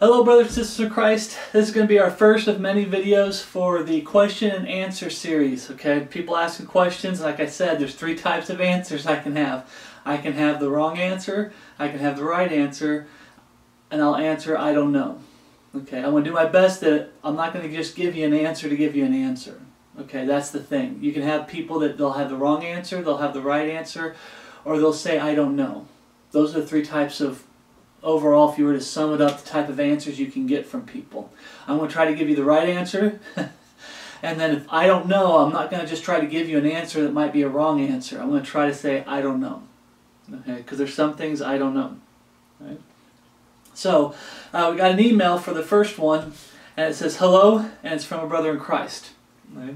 Hello brothers and sisters of Christ. This is going to be our first of many videos for the question and answer series. Okay, people asking questions. Like I said, there's three types of answers I can have. I can have the wrong answer, I can have the right answer, and I'll answer I don't know. Okay, I'm going to do my best that I'm not going to just give you an answer to give you an answer. Okay, that's the thing. You can have people that they'll have the wrong answer, they'll have the right answer, or they'll say I don't know. Those are the three types of overall, if you were to sum it up, the type of answers you can get from people. I'm going to try to give you the right answer. and then if I don't know, I'm not going to just try to give you an answer that might be a wrong answer. I'm going to try to say, I don't know. Okay, because there's some things I don't know. Right? So, uh, we got an email for the first one, and it says, Hello, and it's from a brother in Christ. Right?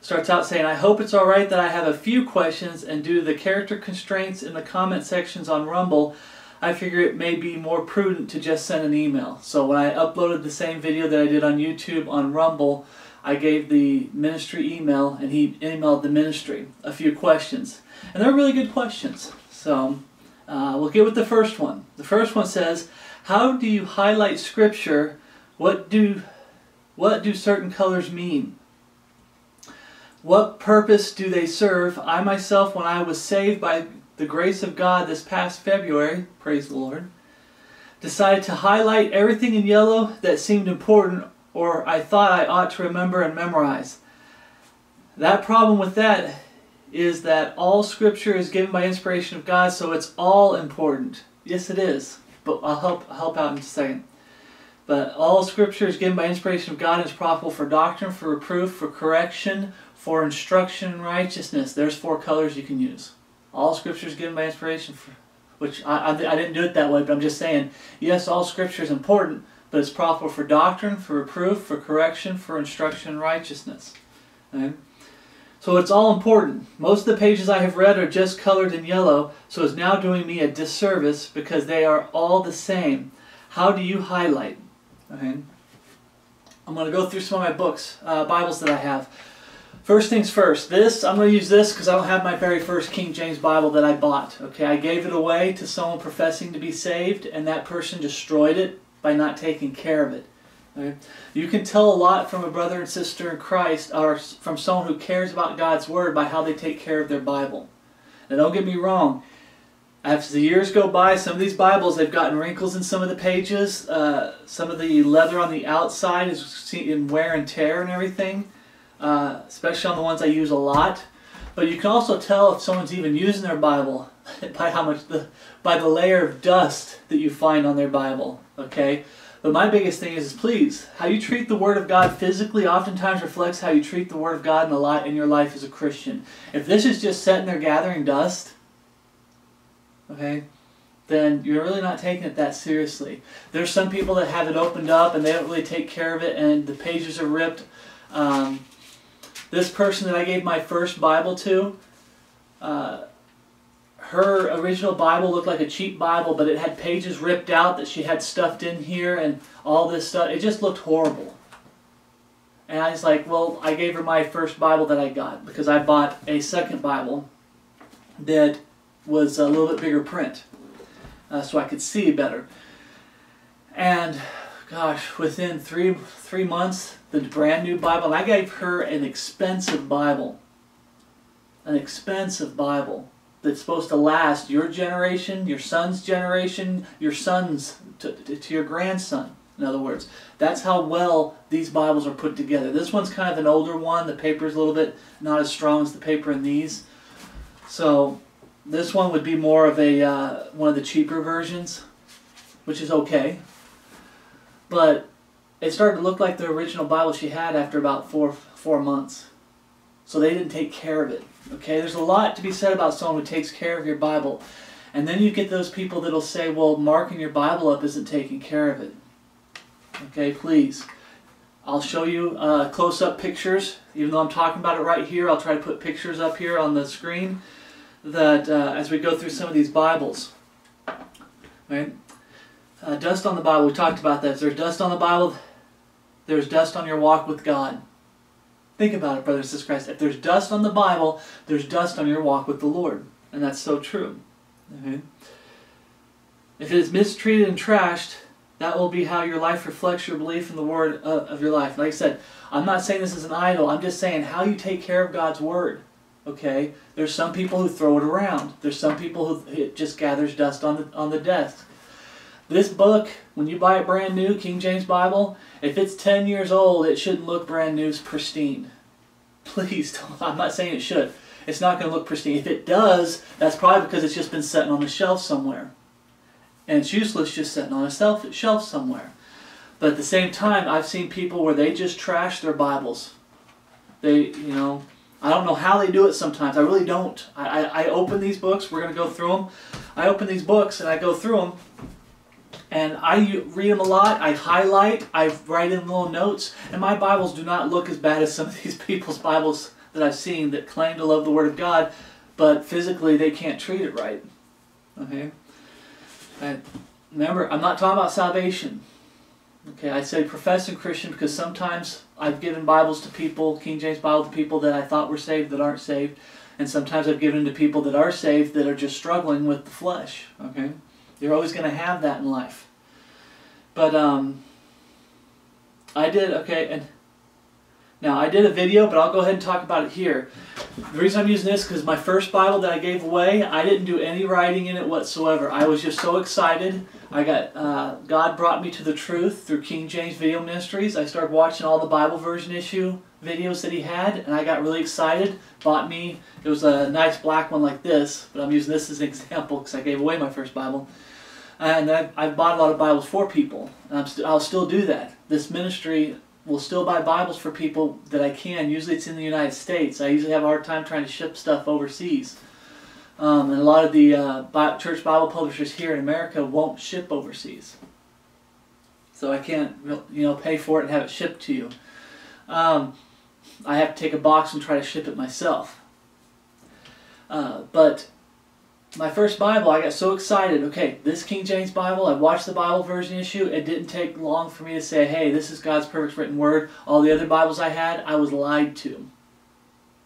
Starts out saying, I hope it's alright that I have a few questions, and due to the character constraints in the comment sections on Rumble, I figure it may be more prudent to just send an email. So when I uploaded the same video that I did on YouTube on Rumble, I gave the ministry email and he emailed the ministry a few questions. And they're really good questions. So uh, we'll get with the first one. The first one says, how do you highlight scripture? What do, what do certain colors mean? What purpose do they serve? I myself, when I was saved by the grace of God this past February, praise the Lord, decided to highlight everything in yellow that seemed important or I thought I ought to remember and memorize. That problem with that is that all scripture is given by inspiration of God, so it's all important. Yes, it is, but I'll help, help out in a second. But all scripture is given by inspiration of God and is profitable for doctrine, for reproof, for correction, for instruction in righteousness. There's four colors you can use. All scripture is given by inspiration, for, which I, I, I didn't do it that way, but I'm just saying, yes, all scripture is important, but it's profitable for doctrine, for reproof, for correction, for instruction in righteousness. Okay? So it's all important. Most of the pages I have read are just colored in yellow, so it's now doing me a disservice because they are all the same. How do you highlight? Okay? I'm going to go through some of my books, uh, Bibles that I have. First things first, this, I'm going to use this because I don't have my very first King James Bible that I bought. Okay, I gave it away to someone professing to be saved, and that person destroyed it by not taking care of it. Okay? You can tell a lot from a brother and sister in Christ, or from someone who cares about God's Word, by how they take care of their Bible. Now, don't get me wrong. As the years go by, some of these Bibles, they've gotten wrinkles in some of the pages. Uh, some of the leather on the outside is in wear and tear and everything uh, especially on the ones I use a lot. But you can also tell if someone's even using their Bible by how much the by the layer of dust that you find on their Bible. Okay. But my biggest thing is, is please, how you treat the Word of God physically oftentimes reflects how you treat the Word of God in, a lot, in your life as a Christian. If this is just sitting there gathering dust, okay, then you're really not taking it that seriously. There's some people that have it opened up and they don't really take care of it and the pages are ripped. Um, this person that I gave my first Bible to, uh, her original Bible looked like a cheap Bible, but it had pages ripped out that she had stuffed in here and all this stuff. It just looked horrible. And I was like, well, I gave her my first Bible that I got because I bought a second Bible that was a little bit bigger print uh, so I could see better. And gosh, within three three months, the brand new Bible, I gave her an expensive Bible. An expensive Bible that's supposed to last your generation, your son's generation, your son's to, to, to your grandson. In other words, that's how well these Bibles are put together. This one's kind of an older one. The paper's a little bit not as strong as the paper in these. So this one would be more of a uh, one of the cheaper versions, which is okay. But it started to look like the original Bible she had after about four four months. So they didn't take care of it. Okay, there's a lot to be said about someone who takes care of your Bible. And then you get those people that'll say, well, marking your Bible up isn't taking care of it. Okay, please. I'll show you uh, close-up pictures. Even though I'm talking about it right here, I'll try to put pictures up here on the screen that uh, as we go through some of these Bibles. Right? Uh, dust on the Bible, we talked about that. If there's dust on the Bible, there's dust on your walk with God. Think about it, brothers and sisters Christ. If there's dust on the Bible, there's dust on your walk with the Lord. And that's so true. Okay? If it is mistreated and trashed, That will be how your life reflects your belief in the word of, of your life. Like I said, I'm not saying this is an idol. I'm just saying how you take care of God's word. Okay? There's some people who throw it around. There's some people who it just gathers dust on the on the desk. This book, when you buy it brand new, King James Bible, if it's 10 years old, it shouldn't look brand new, it's pristine. Please, don't, I'm not saying it should. It's not going to look pristine. If it does, that's probably because it's just been sitting on the shelf somewhere. And it's useless just sitting on a shelf, somewhere. But at the same time, I've seen people where they just trash their Bibles. They, you know, I don't know how they do it sometimes. I really don't. I, I, I open these books. We're going to go through them. I open these books and I go through them and I read them a lot. I highlight, I write in little notes, and my Bibles do not look as bad as some of these people's Bibles that I've seen that claim to love the Word of God, but physically they can't treat it right. Okay? And remember, I'm not talking about salvation. Okay, I say professing Christian because sometimes I've given Bibles to people, King James Bible to people that I thought were saved that aren't saved, and sometimes I've given to people that are saved that are just struggling with the flesh. Okay? You're always going to have that in life. But um, I did, okay, and now I did a video, but I'll go ahead and talk about it here. The reason I'm using this is because my first Bible that I gave away, I didn't do any writing in it whatsoever. I was just so excited. I got uh, God brought me to the truth through King James Video Ministries. I started watching all the Bible version issue videos that he had, and I got really excited. Bought me, it was a nice black one like this, but I'm using this as an example because I gave away my first Bible. And I've, I've bought a lot of Bibles for people, I'm st I'll still do that. This ministry will still buy Bibles for people that I can. Usually it's in the United States. I usually have a hard time trying to ship stuff overseas. Um, and a lot of the uh, church Bible publishers here in America won't ship overseas. So I can't, you know, pay for it and have it shipped to you. Um, I have to take a box and try to ship it myself. Uh, but my first Bible, I got so excited. Okay, this King James Bible, I watched the Bible version issue. It didn't take long for me to say, hey, this is God's perfect written word. All the other Bibles I had, I was lied to.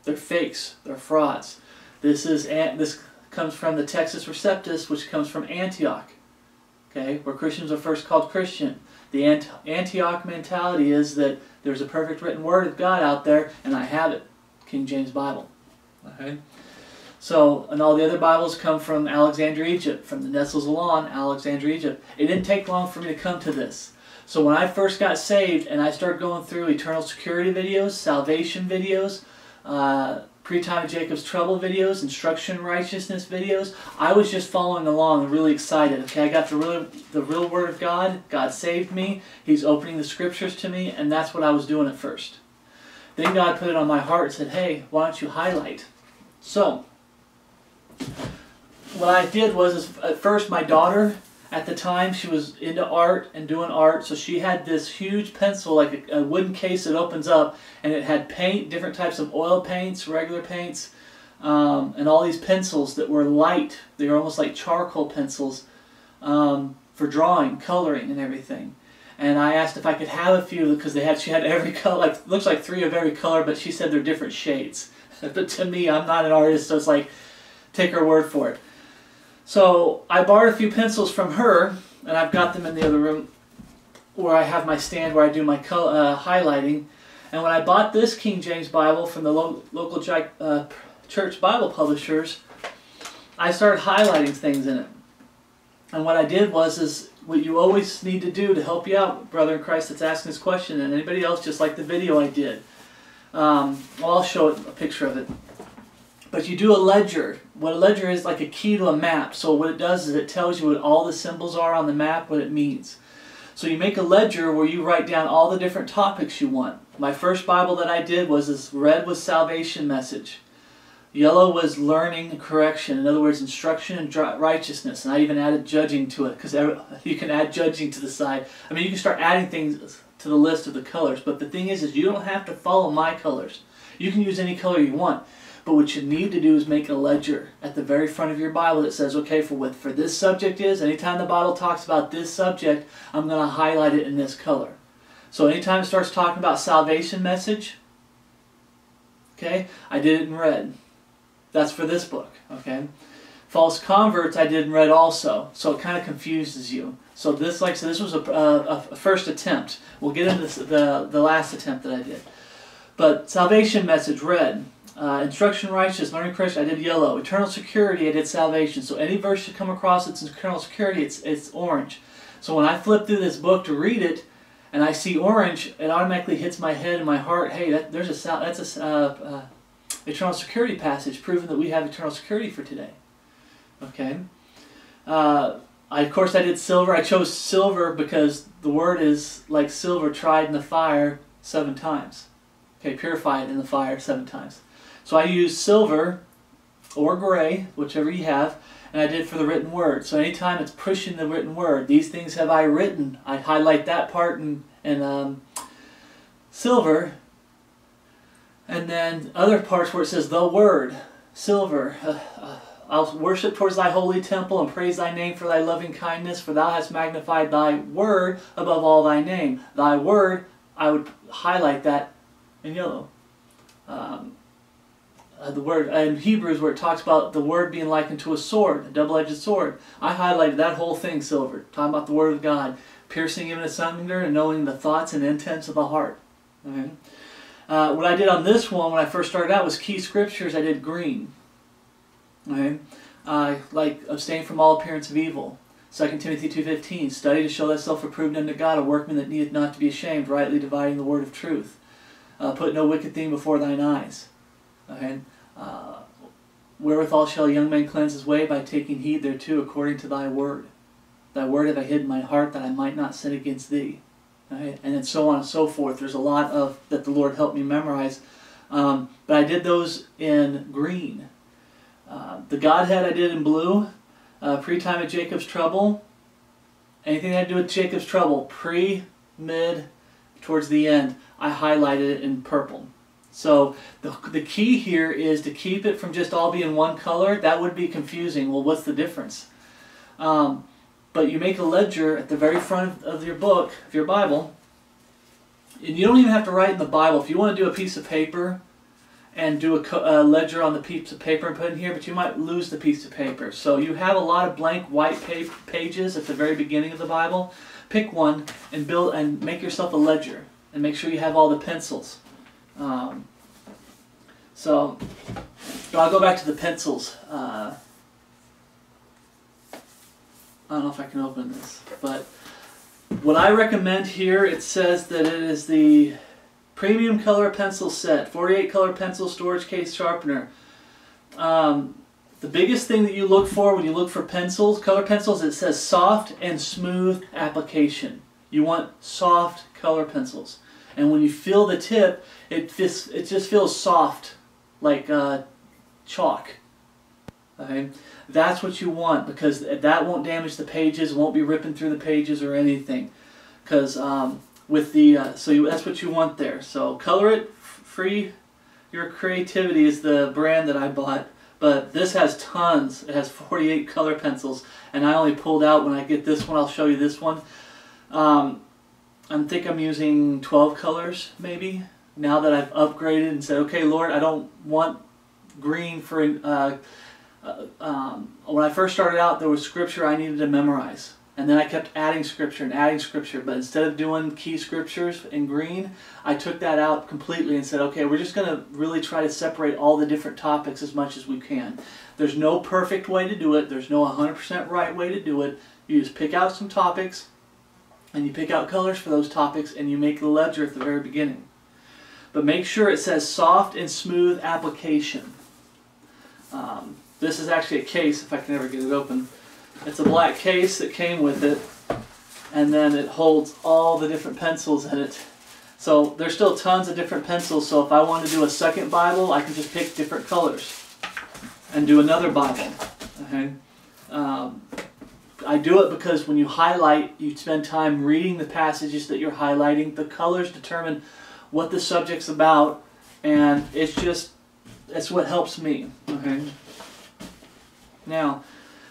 They're fakes. They're frauds. This is this comes from the Textus Receptus, which comes from Antioch, okay, where Christians are first called Christian. The Antioch mentality is that there's a perfect written word of God out there, and I have it, King James Bible. Okay. So, and all the other Bibles come from Alexandria, Egypt, from the Nestle-Aland, Alexandria, Egypt. It didn't take long for me to come to this. So when I first got saved and I started going through eternal security videos, salvation videos, uh, pre-time Jacob's trouble videos, instruction righteousness videos, I was just following along really excited. Okay, I got the real, the real word of God. God saved me. He's opening the scriptures to me, and that's what I was doing at first. Then God put it on my heart and said, hey, why don't you highlight? So, what I did was, at first my daughter, at the time, she was into art and doing art, so she had this huge pencil, like a, a wooden case that opens up, and it had paint, different types of oil paints, regular paints, um, and all these pencils that were light. They were almost like charcoal pencils um, for drawing, coloring, and everything. And I asked if I could have a few because they had she had every color, like looks like three of every color, but she said they're different shades. but to me, I'm not an artist, so it's like take her word for it. So I borrowed a few pencils from her, and I've got them in the other room where I have my stand where I do my uh, highlighting. And when I bought this King James Bible from the lo local uh, church Bible publishers, I started highlighting things in it. And what I did was is what you always need to do to help you out, brother in Christ that's asking this question, and anybody else just like the video I did. Um, well, I'll show a picture of it. But you do a ledger. What a ledger is like a key to a map. So what it does is it tells you what all the symbols are on the map, what it means. So you make a ledger where you write down all the different topics you want. My first Bible that I did was this red was salvation message. Yellow was learning correction. In other words, instruction and righteousness. And I even added judging to it because you can add judging to the side. I mean, you can start adding things to the list of the colors. But the thing is, is you don't have to follow my colors. You can use any color you want. But what you need to do is make a ledger at the very front of your Bible that says, okay, for what for this subject is, anytime the Bible talks about this subject, I'm going to highlight it in this color. So anytime it starts talking about salvation message, okay, I did it in red. That's for this book, okay? False converts I did in red also, so it kind of confuses you. So this, like I said, this was a, a, first attempt. We'll get into this, the, the last attempt that I did. But salvation message, red. Uh, instruction righteous, learning Christian, I did yellow. Eternal security, I did salvation. So any verse you come across that's eternal security, it's, it's orange. So when I flip through this book to read it, and I see orange, it automatically hits my head and my heart. Hey, that, there's a that's a uh, uh, eternal security passage proving that we have eternal security for today. Okay. Uh, I, of course, I did silver. I chose silver because the word is like silver tried in the fire seven times. Okay, purified in the fire seven times. So I used silver or gray, whichever you have, and I did for the written word. So anytime it's pushing the written word, these things have I written, I highlight that part in, in um, silver, and then other parts where it says the word, silver. Uh, uh, I'll worship towards thy holy temple and praise thy name for thy loving kindness, for thou hast magnified thy word above all thy name. Thy word, I would highlight that in yellow. Um, uh, the word in Hebrews where it talks about the word being likened to a sword, a double-edged sword. I highlighted that whole thing silver, talking about the word of God, piercing even asunder and knowing the thoughts and intents of the heart. Okay. Uh, what I did on this one when I first started out was key scriptures. I did green. Okay. Uh, like abstain from all appearance of evil. 2 Timothy 2.15, study to show thyself approved unto God, a workman that needeth not to be ashamed, rightly dividing the word of truth. Uh, put no wicked thing before thine eyes. Okay? Uh, Wherewithal shall a young man cleanse his way by taking heed thereto according to thy word. Thy word have I hid in my heart that I might not sin against thee. Right? And then so on and so forth. There's a lot of that the Lord helped me memorize. Um, but I did those in green. Uh, the Godhead I did in blue. Uh, pre-time of Jacob's trouble. Anything that had to do with Jacob's trouble, pre, mid, towards the end, I highlighted it in purple. So the, the key here is to keep it from just all being one color. That would be confusing. Well, what's the difference? Um, but you make a ledger at the very front of your book, of your Bible, and you don't even have to write in the Bible. If you want to do a piece of paper and do a, a ledger on the piece of paper and put in here, but you might lose the piece of paper. So you have a lot of blank white pages at the very beginning of the Bible. Pick one and build and make yourself a ledger and make sure you have all the pencils. Um, so I'll go back to the pencils. Uh, I don't know if I can open this, but what I recommend here, it says that it is the premium color pencil set, 48 color pencil storage case sharpener. Um, the biggest thing that you look for when you look for pencils, color pencils, it says soft and smooth application. You want soft color pencils. And when you feel the tip, it just, it just feels soft, like uh, chalk. Okay? That's what you want because that won't damage the pages, won't be ripping through the pages or anything. Because um, with the, uh, so you, that's what you want there. So color it, free your creativity is the brand that I bought. But this has tons. It has 48 color pencils. And I only pulled out, when I get this one, I'll show you this one. Um, I think I'm using 12 colors maybe now that I've upgraded and said okay Lord I don't want green for uh, uh, um, when I first started out there was scripture I needed to memorize. And then I kept adding scripture and adding scripture. But instead of doing key scriptures in green I took that out completely and said okay we're just gonna really try to separate all the different topics as much as we can. There's no perfect way to do it. There's no 100% right way to do it. You just pick out some topics and you pick out colors for those topics and you make the ledger at the very beginning. But make sure it says soft and smooth application. Um, this is actually a case, if I can ever get it open. It's a black case that came with it, and then it holds all the different pencils in it. So there's still tons of different pencils, so if I want to do a second Bible, I can just pick different colors and do another Bible. Okay? Um, I do it because when you highlight, you spend time reading the passages that you're highlighting. The colors determine what the subject's about, and it's just, it's what helps me. Okay. Now,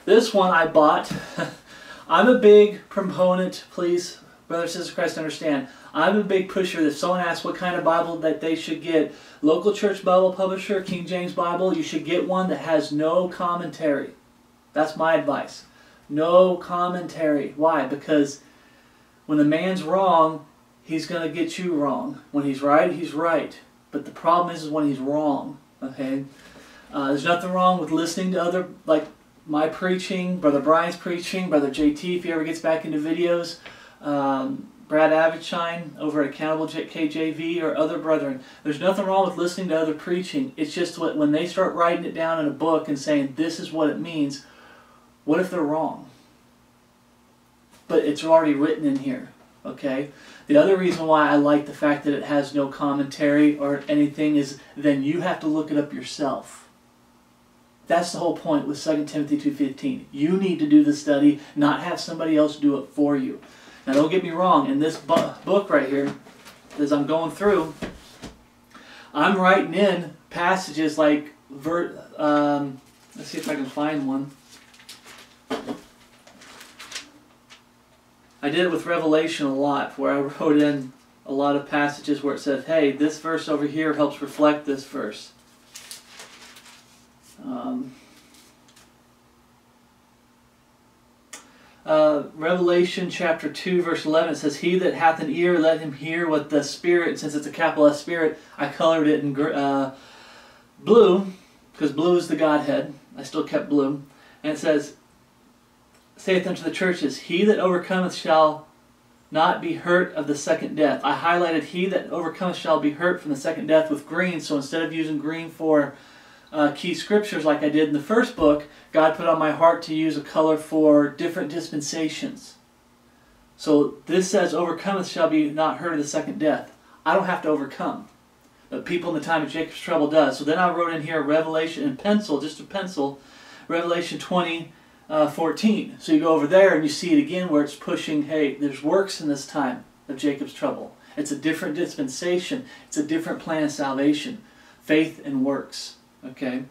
this one I bought. I'm a big proponent, please, brothers and sisters Christ, understand. I'm a big pusher. If someone asks what kind of Bible that they should get, local church Bible publisher, King James Bible, you should get one that has no commentary. That's my advice. No commentary. Why? Because when the man's wrong, he's going to get you wrong. When he's right, he's right. But the problem is, is when he's wrong. Okay? Uh, there's nothing wrong with listening to other, like my preaching, Brother Brian's preaching, Brother JT, if he ever gets back into videos, um, Brad Avishine over at Accountable KJV, or other brethren. There's nothing wrong with listening to other preaching. It's just what, when they start writing it down in a book and saying, this is what it means, what if they're wrong? But it's already written in here, okay? The other reason why I like the fact that it has no commentary or anything is then you have to look it up yourself. That's the whole point with 2 Timothy 2.15. You need to do the study, not have somebody else do it for you. Now don't get me wrong, in this bu book right here, as I'm going through, I'm writing in passages like, ver um, let's see if I can find one. I did it with Revelation a lot, where I wrote in a lot of passages where it said, hey, this verse over here helps reflect this verse. Um, uh, Revelation chapter 2, verse 11, says, He that hath an ear, let him hear what the Spirit, since it's a capital S Spirit, I colored it in uh, blue, because blue is the Godhead. I still kept blue. And it says, saith unto the churches, He that overcometh shall not be hurt of the second death. I highlighted, He that overcometh shall be hurt from the second death with green. So instead of using green for uh, key scriptures like I did in the first book, God put on my heart to use a color for different dispensations. So this says, Overcometh shall be not hurt of the second death. I don't have to overcome. But people in the time of Jacob's trouble does. So then I wrote in here Revelation in pencil, just a pencil, Revelation 20, uh, 14. So you go over there and you see it again where it's pushing, hey, there's works in this time of Jacob's trouble. It's a different dispensation. It's a different plan of salvation. Faith and works. Okay?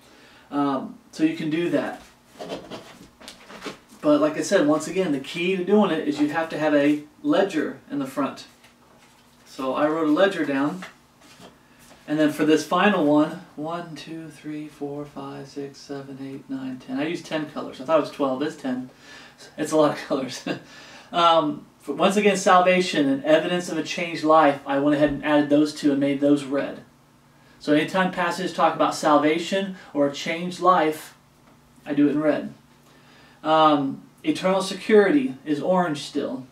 Um, so you can do that. But like I said, once again, the key to doing it is you have to have a ledger in the front. So I wrote a ledger down. And then for this final one, 1, 2, 3, 4, 5, 6, 7, 8, 9, 10. I used 10 colors. I thought it was 12. It's 10. It's a lot of colors. um, once again, salvation and evidence of a changed life, I went ahead and added those two and made those red. So anytime passages talk about salvation or a changed life, I do it in red. Um, eternal security is orange still.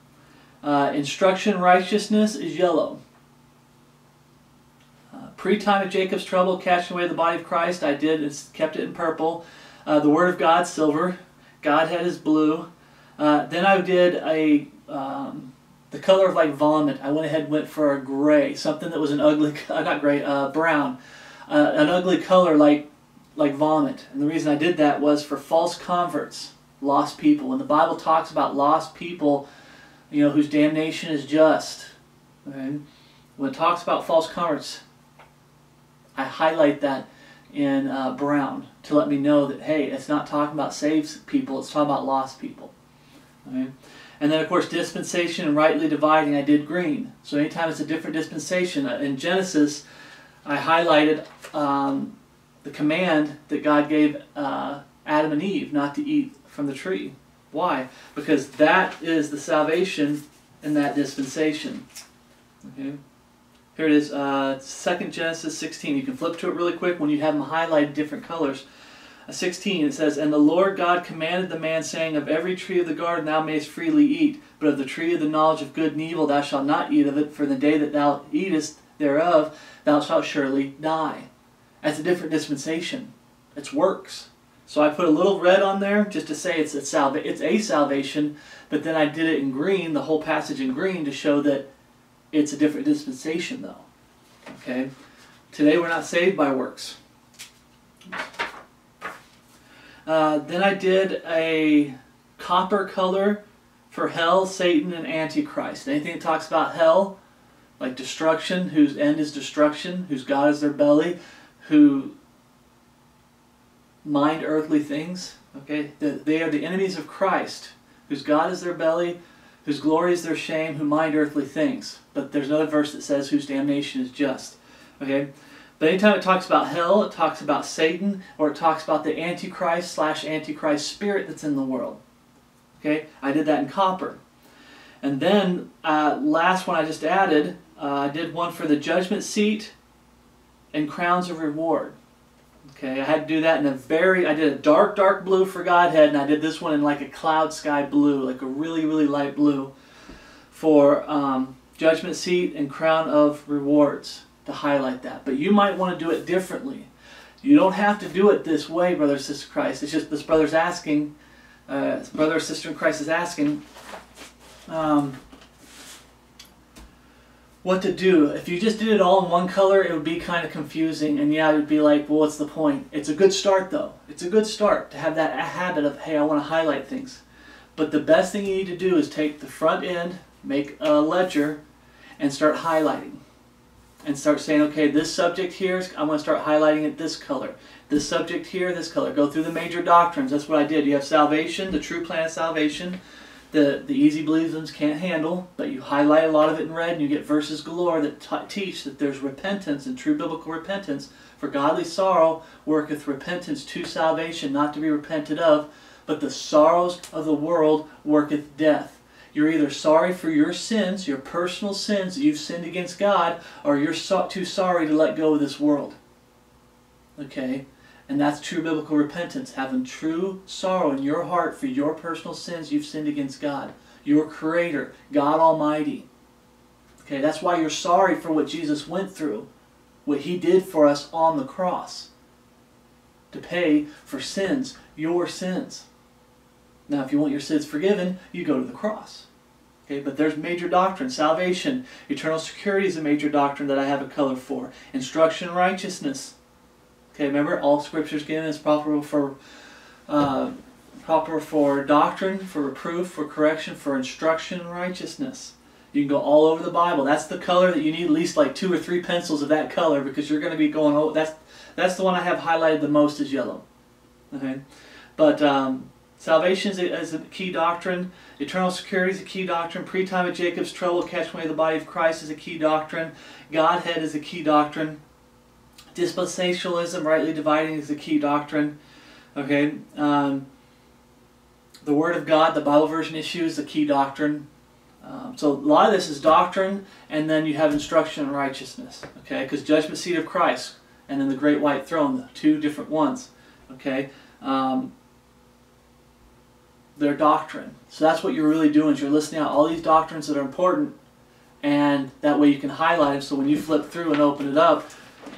Uh, instruction righteousness is yellow. Pre-time of Jacob's trouble, catching away the body of Christ, I did, it's kept it in purple. Uh, the Word of God, silver. Godhead is blue. Uh, then I did a um, the color of like vomit. I went ahead and went for a gray, something that was an ugly, uh, not gray, uh, brown, uh, an ugly color like like vomit. And the reason I did that was for false converts, lost people. When the Bible talks about lost people, you know, whose damnation is just, okay? when it talks about false converts, I highlight that in uh, brown to let me know that, hey, it's not talking about saved people, it's talking about lost people. Okay? And then, of course, dispensation and rightly dividing, I did green. So anytime it's a different dispensation. Uh, in Genesis, I highlighted um, the command that God gave uh, Adam and Eve not to eat from the tree. Why? Because that is the salvation in that dispensation. Okay? Here it is, uh, 2 Genesis 16. You can flip to it really quick when you have them highlighted different colors. Uh, 16, it says, And the Lord God commanded the man, saying, Of every tree of the garden thou mayest freely eat, but of the tree of the knowledge of good and evil thou shalt not eat of it, for the day that thou eatest thereof thou shalt surely die. That's a different dispensation. It's works. So I put a little red on there just to say it's a, salva it's a salvation, but then I did it in green, the whole passage in green, to show that it's a different dispensation, though. Okay? Today we're not saved by works. Uh, then I did a copper color for hell, Satan, and Antichrist. Anything that talks about hell, like destruction, whose end is destruction, whose God is their belly, who mind earthly things. Okay, they are the enemies of Christ, whose God is their belly, whose glory is their shame, who mind earthly things. But there's another verse that says, whose damnation is just. Okay? But anytime it talks about hell, it talks about Satan, or it talks about the Antichrist slash Antichrist spirit that's in the world. Okay, I did that in copper. And then uh, last one I just added, uh, I did one for the judgment seat and crowns of reward. Okay, I had to do that in a very, I did a dark, dark blue for Godhead, and I did this one in like a cloud sky blue, like a really, really light blue for um, judgment seat and crown of rewards to highlight that. But you might want to do it differently. You don't have to do it this way, brother sister Christ. It's just this brother's asking, uh, brother sister in Christ is asking, um, what to do. If you just did it all in one color, it would be kind of confusing. And yeah, it would be like, well, what's the point? It's a good start, though. It's a good start to have that habit of, hey, I want to highlight things. But the best thing you need to do is take the front end, make a ledger, and start highlighting. And start saying, okay, this subject here, I'm going to start highlighting it this color. This subject here, this color. Go through the major doctrines. That's what I did. You have salvation, the true plan of salvation the, the easy believers can't handle, but you highlight a lot of it in red and you get verses galore that teach that there's repentance and true biblical repentance. For godly sorrow worketh repentance to salvation, not to be repented of, but the sorrows of the world worketh death. You're either sorry for your sins, your personal sins that you've sinned against God, or you're so, too sorry to let go of this world. Okay? And that's true biblical repentance, having true sorrow in your heart for your personal sins you've sinned against God, your Creator, God Almighty. Okay, that's why you're sorry for what Jesus went through, what He did for us on the cross to pay for sins, your sins. Now, if you want your sins forgiven, you go to the cross. Okay, but there's major doctrine. Salvation, eternal security is a major doctrine that I have a color for. Instruction, righteousness. Okay, remember, all scriptures given is proper for uh, proper for doctrine, for reproof, for correction, for instruction, righteousness. You can go all over the Bible. That's the color that you need at least like two or three pencils of that color because you're going to be going. Oh, that's that's the one I have highlighted the most is yellow. Okay, but um, salvation is a, is a, key doctrine. Eternal security is a key doctrine. Pre-time of Jacob's trouble, catch away the body of Christ is a key doctrine. Godhead is a key doctrine. Dispensationalism, rightly dividing, is the key doctrine. Okay, um, the Word of God, the Bible version issue, is the key doctrine. Um, so a lot of this is doctrine, and then you have instruction and righteousness. Okay, because judgment seat of Christ, and then the great white throne, the two different ones. Okay, um, their doctrine. So that's what you're really doing is you're listing out all these doctrines that are important, and that way you can highlight them. So when you flip through and open it up,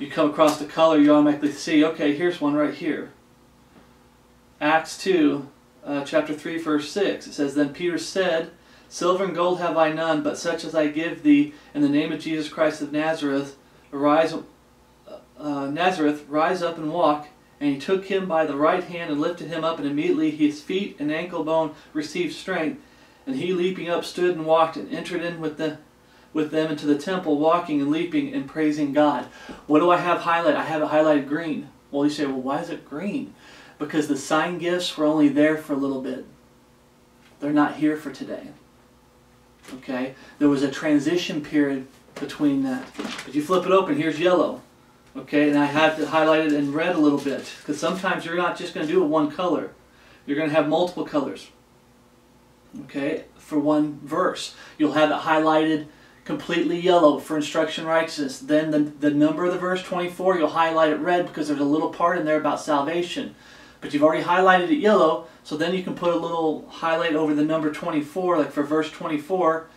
you come across the color, you automatically see, okay, here's one right here. Acts 2, uh, chapter 3, verse 6. It says, Then Peter said, Silver and gold have I none, but such as I give thee, in the name of Jesus Christ of Nazareth, arise, uh, uh, Nazareth, rise up and walk. And he took him by the right hand and lifted him up, and immediately his feet and ankle bone received strength. And he, leaping up, stood and walked, and entered in with the with them into the temple, walking and leaping and praising God. What do I have highlighted? I have it highlighted green. Well, you say, well, why is it green? Because the sign gifts were only there for a little bit. They're not here for today. Okay? There was a transition period between that. But you flip it open, here's yellow. Okay, and I have it highlighted in red a little bit. Because sometimes you're not just going to do it one color. You're going to have multiple colors. Okay, for one verse. You'll have it highlighted completely yellow for instruction righteousness. Then the, the number of the verse 24, you'll highlight it red because there's a little part in there about salvation. But you've already highlighted it yellow, so then you can put a little highlight over the number 24, like for verse 24,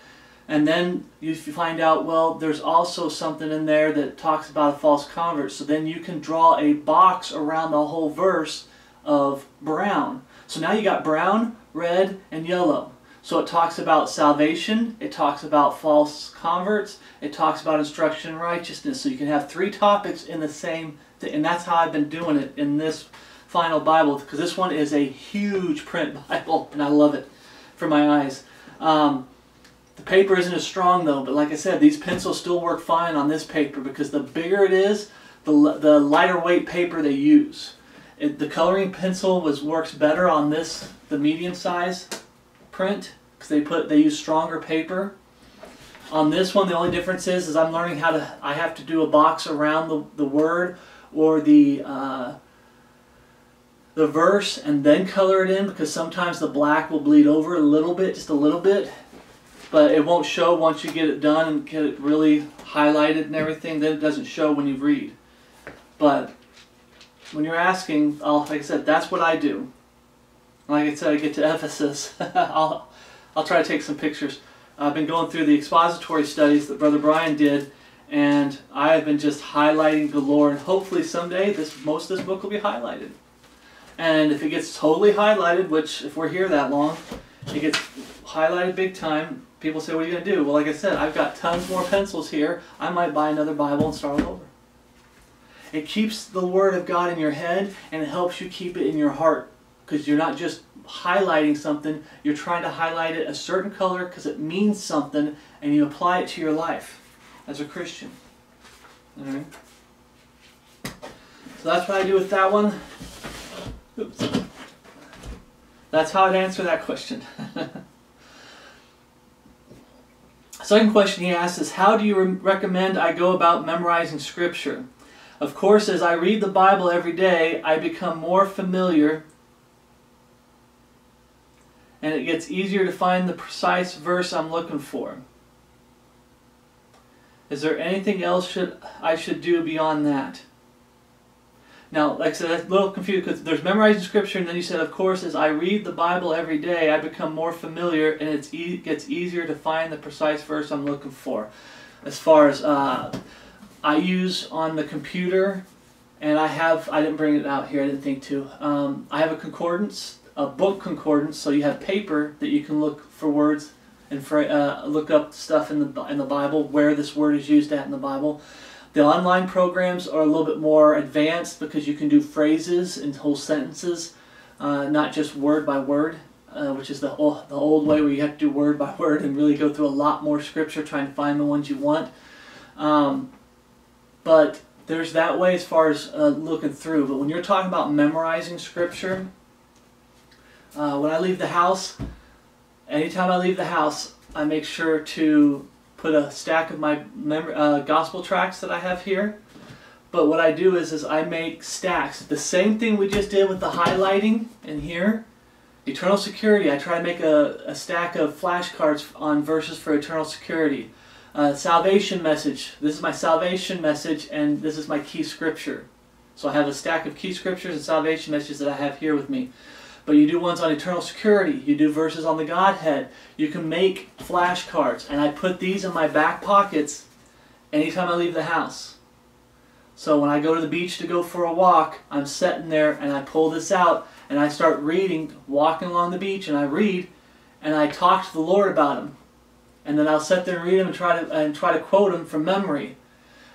and then you find out, well, there's also something in there that talks about a false convert. So then you can draw a box around the whole verse of brown. So now you got brown, red, and yellow. So it talks about salvation, it talks about false converts, it talks about instruction and righteousness. So you can have three topics in the same thing. And that's how I've been doing it in this final Bible because this one is a huge print Bible and I love it for my eyes. Um, the paper isn't as strong though, but like I said, these pencils still work fine on this paper because the bigger it is, the, the lighter weight paper they use. It, the coloring pencil was works better on this, the medium size print because they put they use stronger paper On this one, the only difference is, is I'm learning how to, I have to do a box around the, the word or the, uh, the verse and then color it in because sometimes the black will bleed over a little bit, just a little bit. But it won't show once you get it done and get it really highlighted and everything. Then it doesn't show when you read. But when you're asking, I'll, like I said, that's what I do. Like I said, I get to Ephesus. I'll, I'll try to take some pictures. I've been going through the expository studies that Brother Brian did, and I have been just highlighting galore. And hopefully someday, this most of this book will be highlighted. And if it gets totally highlighted, which if we're here that long, it gets highlighted big time. People say, "What are you going to do?" Well, like I said, I've got tons more pencils here. I might buy another Bible and start over. It keeps the Word of God in your head, and it helps you keep it in your heart because you're not just highlighting something, you're trying to highlight it a certain color because it means something and you apply it to your life as a Christian. Alright? So that's what I do with that one. Oops. That's how I'd answer that question. Second question he asks is How do you re recommend I go about memorizing Scripture? Of course, as I read the Bible every day, I become more familiar and it gets easier to find the precise verse I'm looking for. Is there anything else should I should do beyond that? Now, like I said, that's a little confused because there's memorizing scripture, and then you said, of course, as I read the Bible every day, I become more familiar, and it e gets easier to find the precise verse I'm looking for. As far as uh, I use on the computer, and I have, I didn't bring it out here, I didn't think to. Um, I have a concordance a book concordance, so you have paper that you can look for words and for, uh, look up stuff in the in the Bible where this word is used at in the Bible. The online programs are a little bit more advanced because you can do phrases and whole sentences, uh, not just word by word, uh, which is the old, the old way where you have to do word by word and really go through a lot more scripture trying to find the ones you want. Um, but there's that way as far as uh, looking through. But when you're talking about memorizing scripture, uh, when I leave the house, anytime I leave the house, I make sure to put a stack of my uh, gospel tracts that I have here. But what I do is, is I make stacks. The same thing we just did with the highlighting in here. Eternal security, I try to make a, a stack of flashcards on verses for eternal security. Uh, salvation message, this is my salvation message and this is my key scripture. So I have a stack of key scriptures and salvation messages that I have here with me. But you do ones on eternal security. You do verses on the Godhead. You can make flashcards. And I put these in my back pockets anytime I leave the house. So when I go to the beach to go for a walk, I'm sitting there and I pull this out and I start reading, walking along the beach, and I read and I talk to the Lord about them. And then I'll sit there and read them and try to and try to quote them from memory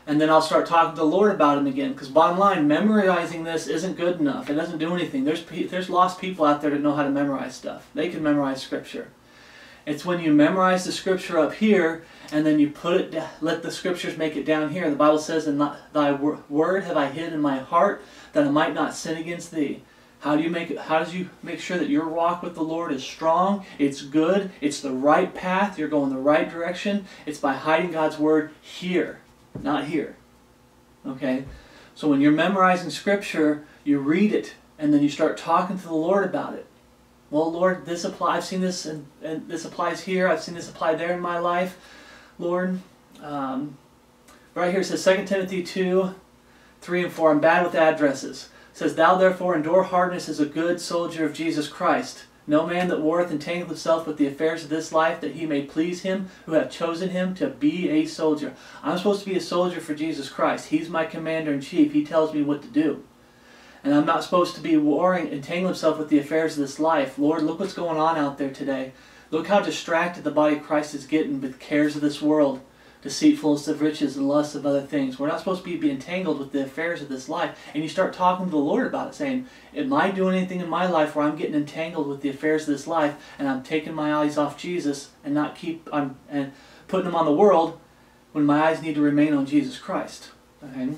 and then I'll start talking to the Lord about him again. Because bottom line, memorizing this isn't good enough. It doesn't do anything. There's there's lost people out there that know how to memorize stuff. They can memorize scripture. It's when you memorize the scripture up here and then you put it, let the scriptures make it down here. The Bible says, "In thy word have I hid in my heart, that I might not sin against thee." How do you make how does you make sure that your walk with the Lord is strong? It's good. It's the right path. You're going the right direction. It's by hiding God's word here not here. Okay? So when you're memorizing scripture, you read it and then you start talking to the Lord about it. Well, Lord, this applies. I've seen this and, and this applies here. I've seen this apply there in my life. Lord, um, right here it says 2 Timothy 2, 3 and 4. I'm bad with addresses. It says, Thou therefore endure hardness as a good soldier of Jesus Christ. No man that warreth entangled himself with the affairs of this life, that he may please him who hath chosen him to be a soldier. I'm supposed to be a soldier for Jesus Christ. He's my commander in chief. He tells me what to do. And I'm not supposed to be warring, entangle himself with the affairs of this life. Lord, look what's going on out there today. Look how distracted the body of Christ is getting with cares of this world deceitfulness of riches and lust of other things. We're not supposed to be, entangled with the affairs of this life. And you start talking to the Lord about it, saying, Am I doing anything in my life where I'm getting entangled with the affairs of this life and I'm taking my eyes off Jesus and not keep I'm and putting them on the world when my eyes need to remain on Jesus Christ? Okay?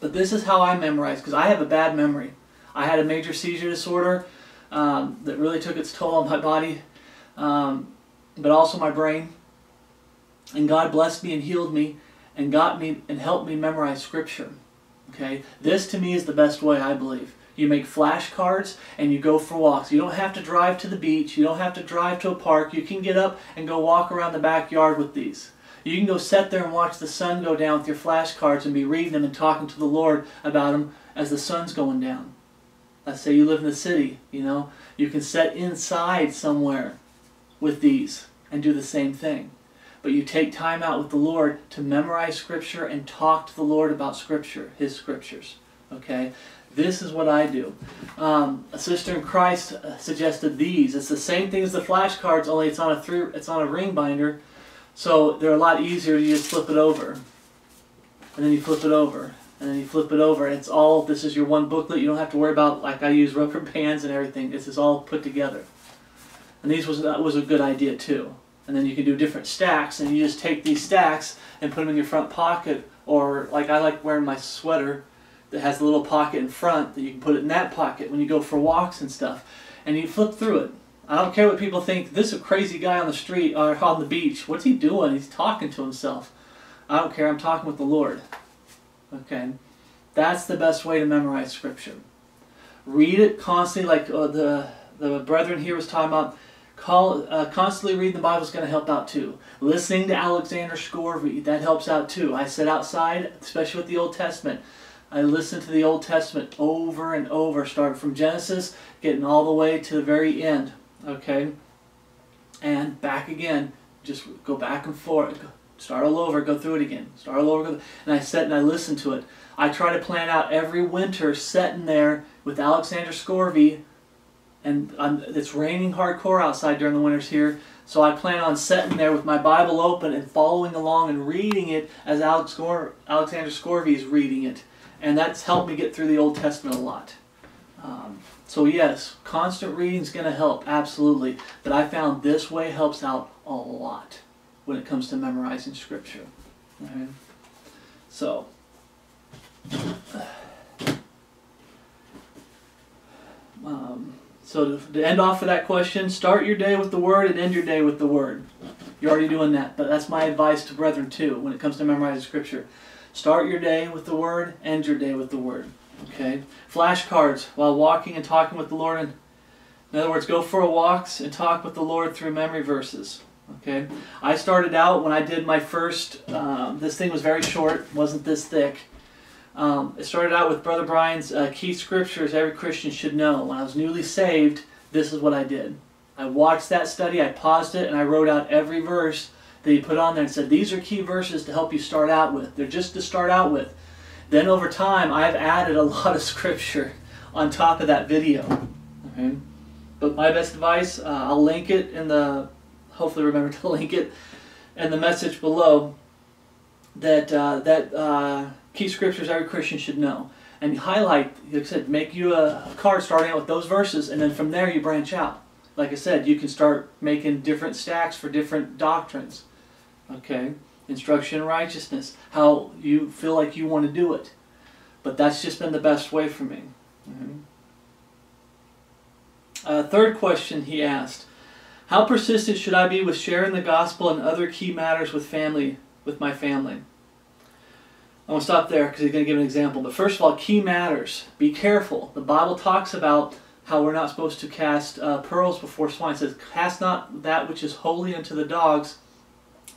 But this is how I memorize, because I have a bad memory. I had a major seizure disorder um, that really took its toll on my body, um, but also my brain And God blessed me and healed me and got me and helped me memorize scripture. Okay? This to me is the best way, I believe. You make flashcards and you go for walks. You don't have to drive to the beach. You don't have to drive to a park. You can get up and go walk around the backyard with these. You can go sit there and watch the sun go down with your flashcards and be reading them and talking to the Lord about them as the sun's going down. Let's say you live in the city, you know, you can sit inside somewhere with these and do the same thing. But you take time out with the Lord to memorize Scripture and talk to the Lord about Scripture, His Scriptures. Okay? This is what I do. Um, a sister in Christ uh, suggested these. It's the same thing as the flashcards, only it's on a three, it's on a ring binder, so they're a lot easier. You just flip it over, and then you flip it over, and then you flip it over. And it's all. This is your one booklet. You don't have to worry about like I use rubber bands and everything. This is all put together. And these was that was a good idea too. And then you can do different stacks, and you just take these stacks and put them in your front pocket, or like I like wearing my sweater that has a little pocket in front that you can put it in that pocket when you go for walks and stuff. And you flip through it. I don't care what people think. This is a crazy guy on the street or on the beach. What's he doing? He's talking to himself. I don't care. I'm talking with the Lord. Okay? That's the best way to memorize Scripture. Read it constantly, like uh, the, the brethren here was talking about. Call, uh, constantly reading the Bible is going to help out too. Listening to Alexander Scourby, that helps out too. I sit outside, especially with the Old Testament. I listen to the Old Testament over and over, starting from Genesis, getting all the way to the very end. Okay? And back again. Just go back and forth. Start all over, go through it again. Start all over. And I sit and I listen to it. I try to plan out every winter sitting there with Alexander Scourby. And I'm, it's raining hardcore outside during the winters here. So I plan on sitting there with my Bible open and following along and reading it as Alex Scor- Alexander Scourby is reading it and that's helped me get through the Old Testament a lot. Um, so yes, constant reading is going to help, absolutely. But I found this way helps out a lot when it comes to memorizing Scripture. Right? So, um, so to, end off of that question, start your day with the Word and end your day with the Word. You're already doing that, but that's my advice to brethren too when it comes to memorizing Scripture. Start your day with the Word, end your day with the Word. Okay? Flashcards while walking and talking with the Lord. And, in other words, go for a walks and talk with the Lord through memory verses. Okay? I started out when I did my first, um, this thing was very short, wasn't this thick. Um, it started out with Brother Brian's uh, key scriptures every Christian should know. When I was newly saved, this is what I did. I watched that study, I paused it, and I wrote out every verse that he put on there and said, These are key verses to help you start out with. They're just to start out with. Then over time, I've added a lot of scripture on top of that video. Okay? But my best advice, uh, I'll link it in the, hopefully remember to link it in the message below, that, uh, that uh, key scriptures every Christian should know. And highlight, like I said, make you a card starting out with those verses, and then from there you branch out. Like I said, you can start making different stacks for different doctrines. Okay? Instruction in righteousness. How you feel like you want to do it. But that's just been the best way for me. Mm-hmm. Uh, third question he asked How persistent should I be with sharing the gospel and other key matters with family, with my family? I'm going to stop there because he's going to give an example. But first of all, key matters. Be careful. The Bible talks about how we're not supposed to cast uh, pearls before swine. It says, Cast not that which is holy unto the dogs,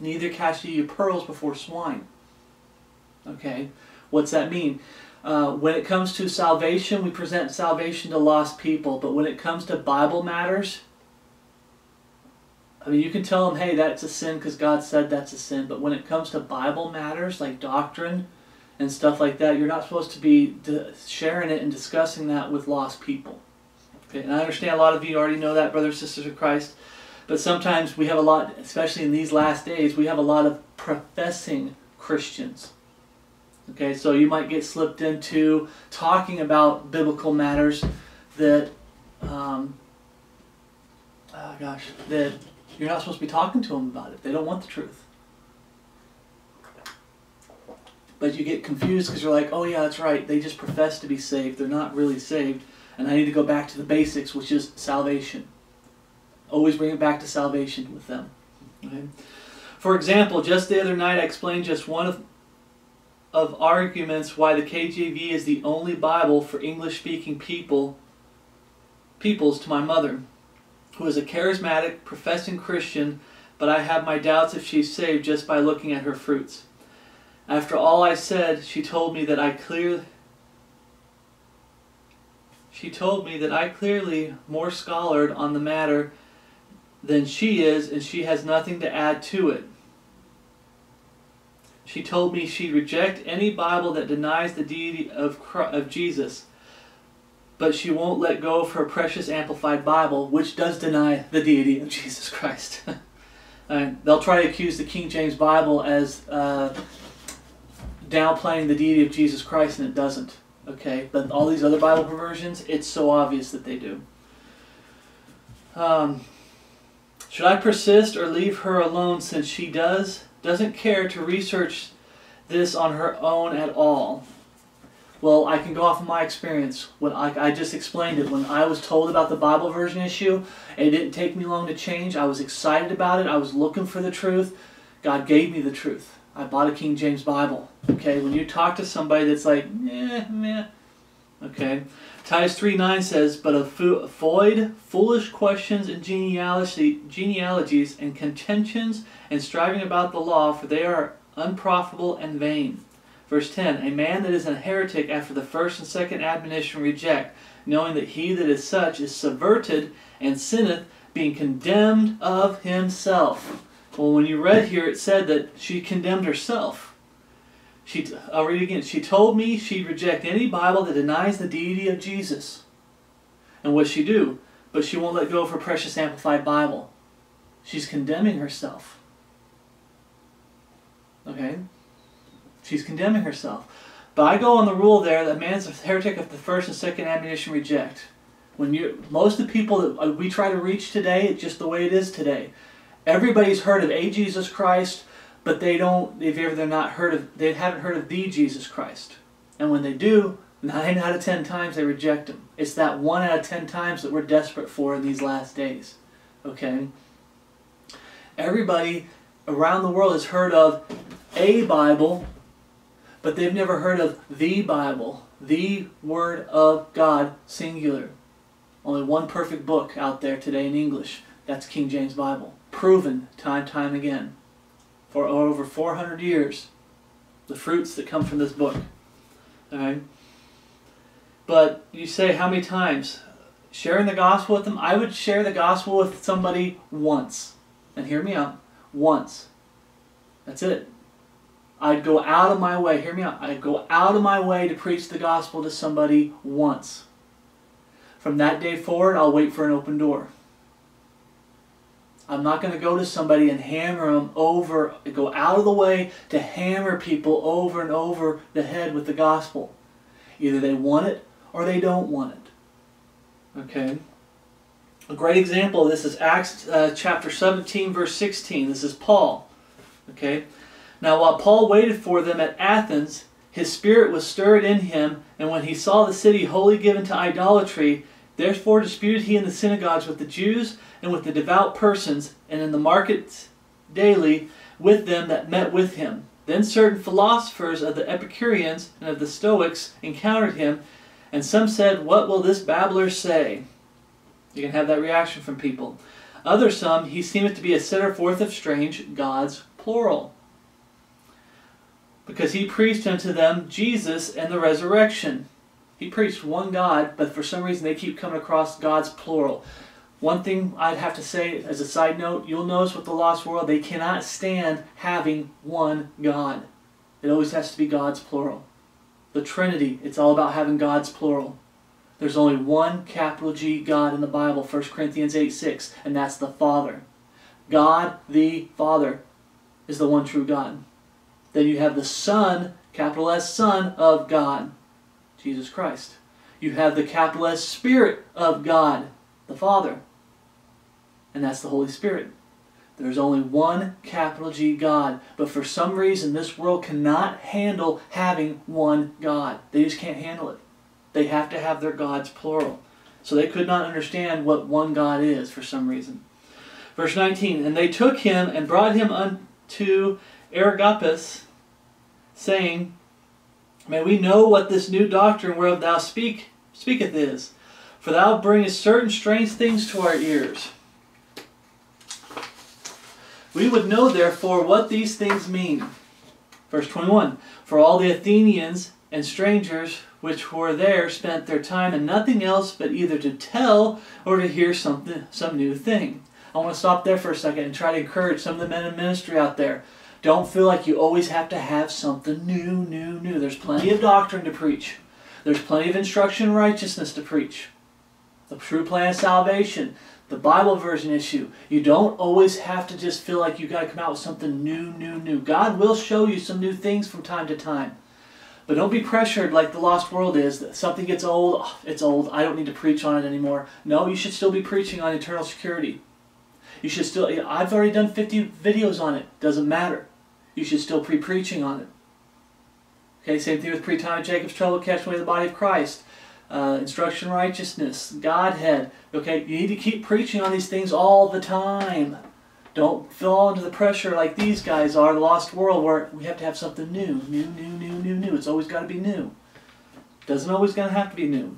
neither cast ye your pearls before swine. Okay, what's that mean? Uh, when it comes to salvation, we present salvation to lost people, but when it comes to Bible matters, I mean, you can tell them, hey, that's a sin because God said that's a sin, but when it comes to Bible matters like doctrine and stuff like that, you're not supposed to be sharing it and discussing that with lost people. Okay, and I understand a lot of you already know that, brothers and sisters of Christ. But sometimes we have a lot, especially in these last days, we have a lot of professing Christians. Okay, so you might get slipped into talking about biblical matters that, um, oh gosh, that you're not supposed to be talking to them about it. They don't want the truth. But you get confused because you're like, oh yeah, that's right. They just profess to be saved. They're not really saved. And I need to go back to the basics, which is salvation. Always bring it back to salvation with them. Okay? For example, just the other night I explained just one of, of arguments why the KJV is the only Bible for English speaking people peoples to my mother, who is a charismatic, professing Christian, but I have my doubts if she's saved just by looking at her fruits. After all I said, she told me that I clear she told me that I clearly more scholared on the matter than she is, and she has nothing to add to it. She told me she'd reject any Bible that denies the deity of, Christ, of Jesus, but she won't let go of her precious Amplified Bible, which does deny the deity of Jesus Christ. they'll try to accuse the King James Bible as uh, downplaying the deity of Jesus Christ, and it doesn't. Okay, but all these other Bible perversions, it's so obvious that they do. Um, should I persist or leave her alone since she does doesn't care to research this on her own at all? Well, I can go off of my experience. When I, I just explained it, when I was told about the Bible version issue, it didn't take me long to change. I was excited about it. I was looking for the truth. God gave me the truth. I bought a King James Bible. Okay, when you talk to somebody that's like, eh, meh, okay. Titus 3 9 says, But avoid foolish questions and genealogy, genealogies and contentions and striving about the law, for they are unprofitable and vain. Verse 10 A man that is a heretic after the first and second admonition reject, knowing that he that is such is subverted and sinneth, being condemned of himself. Well, when you read here, it said that she condemned herself. She, I'll read again. She told me she'd reject any Bible that denies the deity of Jesus. And what she do? But she won't let go of her precious Amplified Bible. She's condemning herself. Okay? She's condemning herself. But I go on the rule there that man's a heretic if the first and second admonition reject. When you, most of the people that uh, we try to reach today, it's just the way it is today. Everybody's heard of a Jesus Christ, but they don't. They've ever they're not heard of. They haven't heard of the Jesus Christ. And when they do, nine out of ten times they reject him. It's that one out of ten times that we're desperate for in these last days. Okay. Everybody around the world has heard of a Bible, but they've never heard of the Bible, the Word of God, singular. Only one perfect book out there today in English. That's King James Bible proven time time again for over 400 years the fruits that come from this book. All right? But you say how many times? Sharing the gospel with them? I would share the gospel with somebody once. And hear me out. Once. That's it. I'd go out of my way, hear me out, I'd go out of my way to preach the gospel to somebody once. From that day forward, I'll wait for an open door. I'm not going to go to somebody and hammer them over, go out of the way to hammer people over and over the head with the gospel. Either they want it or they don't want it. Okay? A great example of this is Acts uh, chapter 17, verse 16. This is Paul. Okay? Now, while Paul waited for them at Athens, his spirit was stirred in him, and when he saw the city wholly given to idolatry, therefore disputed he in the synagogues with the Jews and with the devout persons, and in the markets daily with them that met with him. Then certain philosophers of the Epicureans and of the Stoics encountered him, and some said, What will this babbler say? You can have that reaction from people. Other some, he seemeth to be a setter forth of strange gods, plural. Because he preached unto them Jesus and the resurrection. He preached one God, but for some reason they keep coming across God's plural. One thing I'd have to say as a side note, you'll notice with the lost world, they cannot stand having one God. It always has to be God's plural. The Trinity, it's all about having God's plural. There's only one capital G God in the Bible, 1 Corinthians 8 6, and that's the Father. God the Father is the one true God. Then you have the Son, capital S, Son of God, Jesus Christ. You have the capital S Spirit of God, the Father and that's the Holy Spirit. There's only one capital G God, but for some reason this world cannot handle having one God. They just can't handle it. They have to have their gods plural. So they could not understand what one God is for some reason. Verse 19, And they took him and brought him unto to Areopagus, saying, May we know what this new doctrine whereof thou speak speaketh is, for thou bringest certain strange things to our ears. We would know therefore what these things mean. Verse 21 For all the Athenians and strangers which were there spent their time in nothing else but either to tell or to hear something, some new thing. I want to stop there for a second and try to encourage some of the men in ministry out there. Don't feel like you always have to have something new, new, new. There's plenty of doctrine to preach. There's plenty of instruction righteousness to preach. The true plan of salvation, the Bible version issue. You don't always have to just feel like you got to come out with something new, new, new. God will show you some new things from time to time. But don't be pressured like the lost world is. That something gets old, oh, it's old, I don't need to preach on it anymore. No, you should still be preaching on eternal security. You should still, I've already done 50 videos on it. Doesn't matter. You should still be preaching on it. Okay, same thing with pre-time Jacob's trouble, catch away the body of Christ. Uh, instruction righteousness, Godhead. Okay, you need to keep preaching on these things all the time. Don't fall into the pressure like these guys are, the lost world, where we have to have something new, new, new, new, new, new. It's always got to be new. Doesn't always gonna have to be new.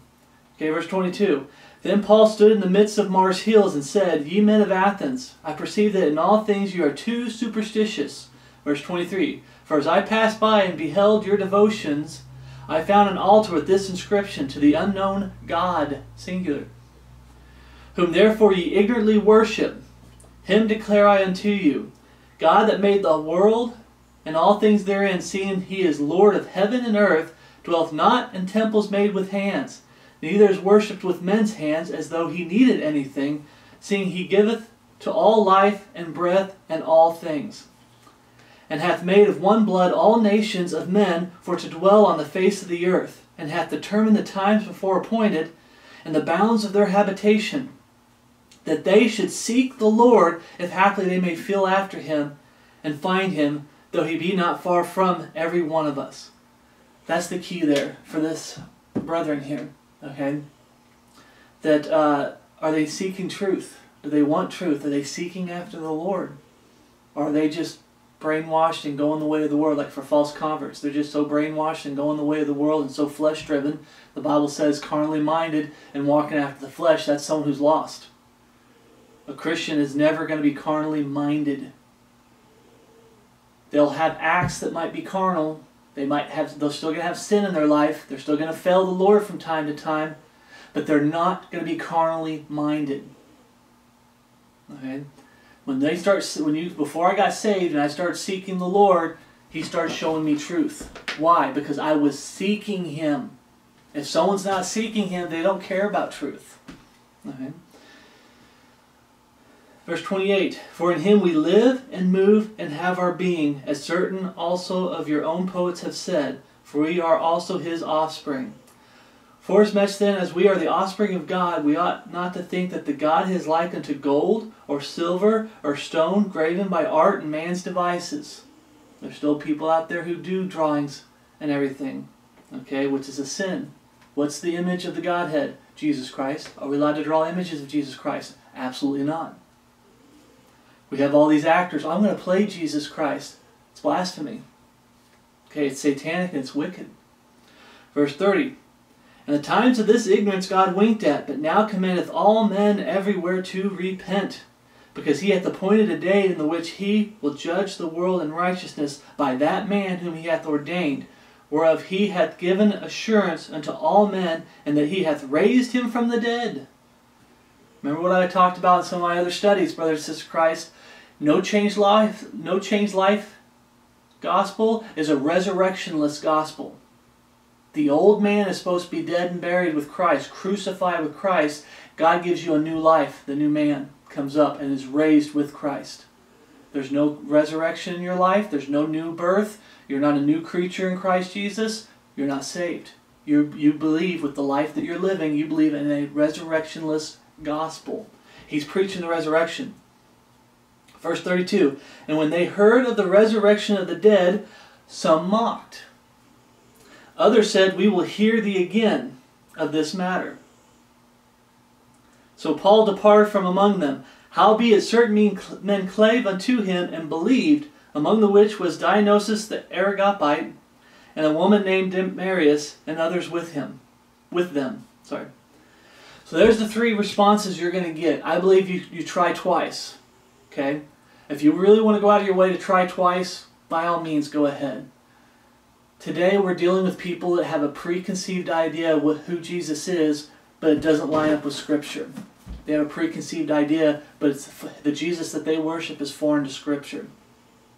Okay, verse 22. Then Paul stood in the midst of Mars Hills and said, Ye men of Athens, I perceive that in all things you are too superstitious. Verse 23. For as I passed by and beheld your devotions, I found an altar with this inscription to the unknown God, singular, whom therefore ye ignorantly worship. Him declare I unto you, God that made the world and all things therein, seeing he is Lord of heaven and earth, dwelleth not in temples made with hands, neither is worshipped with men's hands as though he needed anything, seeing he giveth to all life and breath and all things. And hath made of one blood all nations of men for to dwell on the face of the earth, and hath determined the times before appointed, and the bounds of their habitation, that they should seek the Lord, if haply they may feel after him, and find him, though he be not far from every one of us. That's the key there for this brethren here. Okay? That uh, are they seeking truth? Do they want truth? Are they seeking after the Lord? Or are they just brainwashed and going the way of the world, like for false converts? They're just so brainwashed and going the way of the world and so flesh driven. The Bible says carnally minded and walking after the flesh, that's someone who's lost. A Christian is never going to be carnally minded. They'll have acts that might be carnal. They might have they're still going to have sin in their life. They're still going to fail the Lord from time to time, but they're not going to be carnally minded. Okay? When they start when you before I got saved and I started seeking the Lord, he started showing me truth. Why? Because I was seeking him. If someone's not seeking him, they don't care about truth. Okay? Verse 28 For in him we live and move and have our being, as certain also of your own poets have said, for we are also his offspring. Forasmuch then as we are the offspring of God, we ought not to think that the God is like unto gold, or silver, or stone, graven by art and man's devices. There's still people out there who do drawings and everything, okay, which is a sin. What's the image of the Godhead? Jesus Christ. Are we allowed to draw images of Jesus Christ? Absolutely not. We have all these actors. I'm going to play Jesus Christ. It's blasphemy. Okay, it's satanic and it's wicked. Verse 30. And the times of this ignorance God winked at, but now commandeth all men everywhere to repent, because he hath appointed a day in the which he will judge the world in righteousness by that man whom he hath ordained, whereof he hath given assurance unto all men, and that he hath raised him from the dead. Remember what I talked about in some of my other studies, brothers and sisters Christ? No change life, no change life gospel is a resurrectionless gospel. The old man is supposed to be dead and buried with Christ, crucified with Christ. God gives you a new life. The new man comes up and is raised with Christ. There's no resurrection in your life. There's no new birth. You're not a new creature in Christ Jesus. You're not saved. You, you believe with the life that you're living, you believe in a resurrectionless gospel. He's preaching the resurrection. Verse 32 And when they heard of the resurrection of the dead, some mocked. Others said, We will hear thee again of this matter. So Paul departed from among them. Howbeit certain men clave unto him and believed, among the which was Dionysius the Areopagite, and a woman named Damaris, and others with him, with them. Sorry. So there's the three responses you're going to get. I believe you, you try twice. Okay? If you really want to go out of your way to try twice, by all means, go ahead. Today we're dealing with people that have a preconceived idea of who Jesus is, but it doesn't line up with Scripture. They have a preconceived idea, but it's the Jesus that they worship is foreign to Scripture.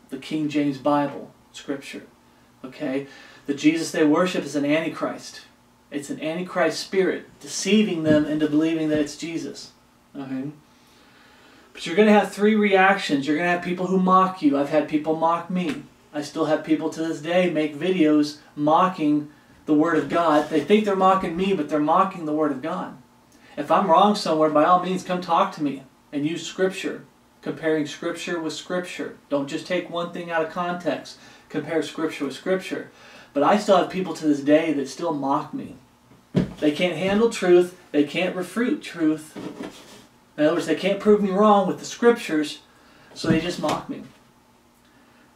The King James Bible, Scripture. Okay? The Jesus they worship is an Antichrist. It's an Antichrist spirit deceiving them into believing that it's Jesus. Okay? But you're going to have three reactions. You're going to have people who mock you. I've had people mock me. I still have people to this day make videos mocking the Word of God. They think they're mocking me, but they're mocking the Word of God. If I'm wrong somewhere, by all means, come talk to me and use Scripture, comparing Scripture with Scripture. Don't just take one thing out of context. Compare Scripture with Scripture. But I still have people to this day that still mock me. They can't handle truth. They can't refute truth. In other words, they can't prove me wrong with the Scriptures, so they just mock me.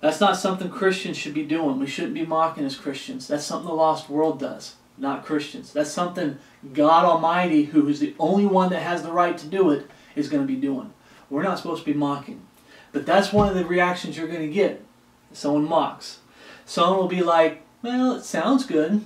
That's not something Christians should be doing. We shouldn't be mocking as Christians. That's something the lost world does, not Christians. That's something God Almighty, who is the only one that has the right to do it, is going to be doing. We're not supposed to be mocking. But that's one of the reactions you're going to get. Someone mocks. Someone will be like, well, it sounds good,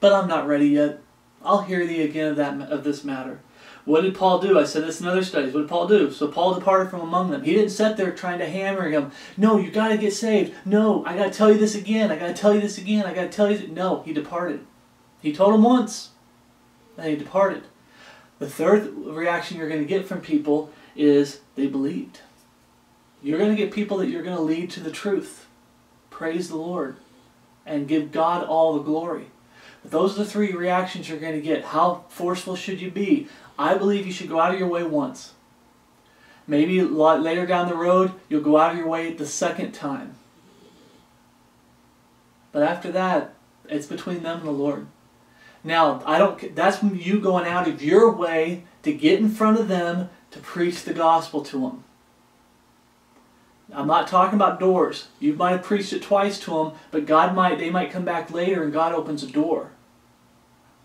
but I'm not ready yet. I'll hear thee again of, that, of this matter. What did Paul do? I said this in other studies. What did Paul do? So Paul departed from among them. He didn't sit there trying to hammer him. No, you got to get saved. No, I got to tell you this again. I got to tell you this again. I got to tell you. This. No, he departed. He told him once, and he departed. The third reaction you're going to get from people is they believed. You're going to get people that you're going to lead to the truth. Praise the Lord. And give God all the glory. But those are the three reactions you're going to get. How forceful should you be? I believe you should go out of your way once. Maybe later down the road, you'll go out of your way the second time. But after that, it's between them and the Lord. Now, I don't that's you going out of your way to get in front of them to preach the gospel to them. I'm not talking about doors. You might have preached it twice to them, but God might they might come back later and God opens a door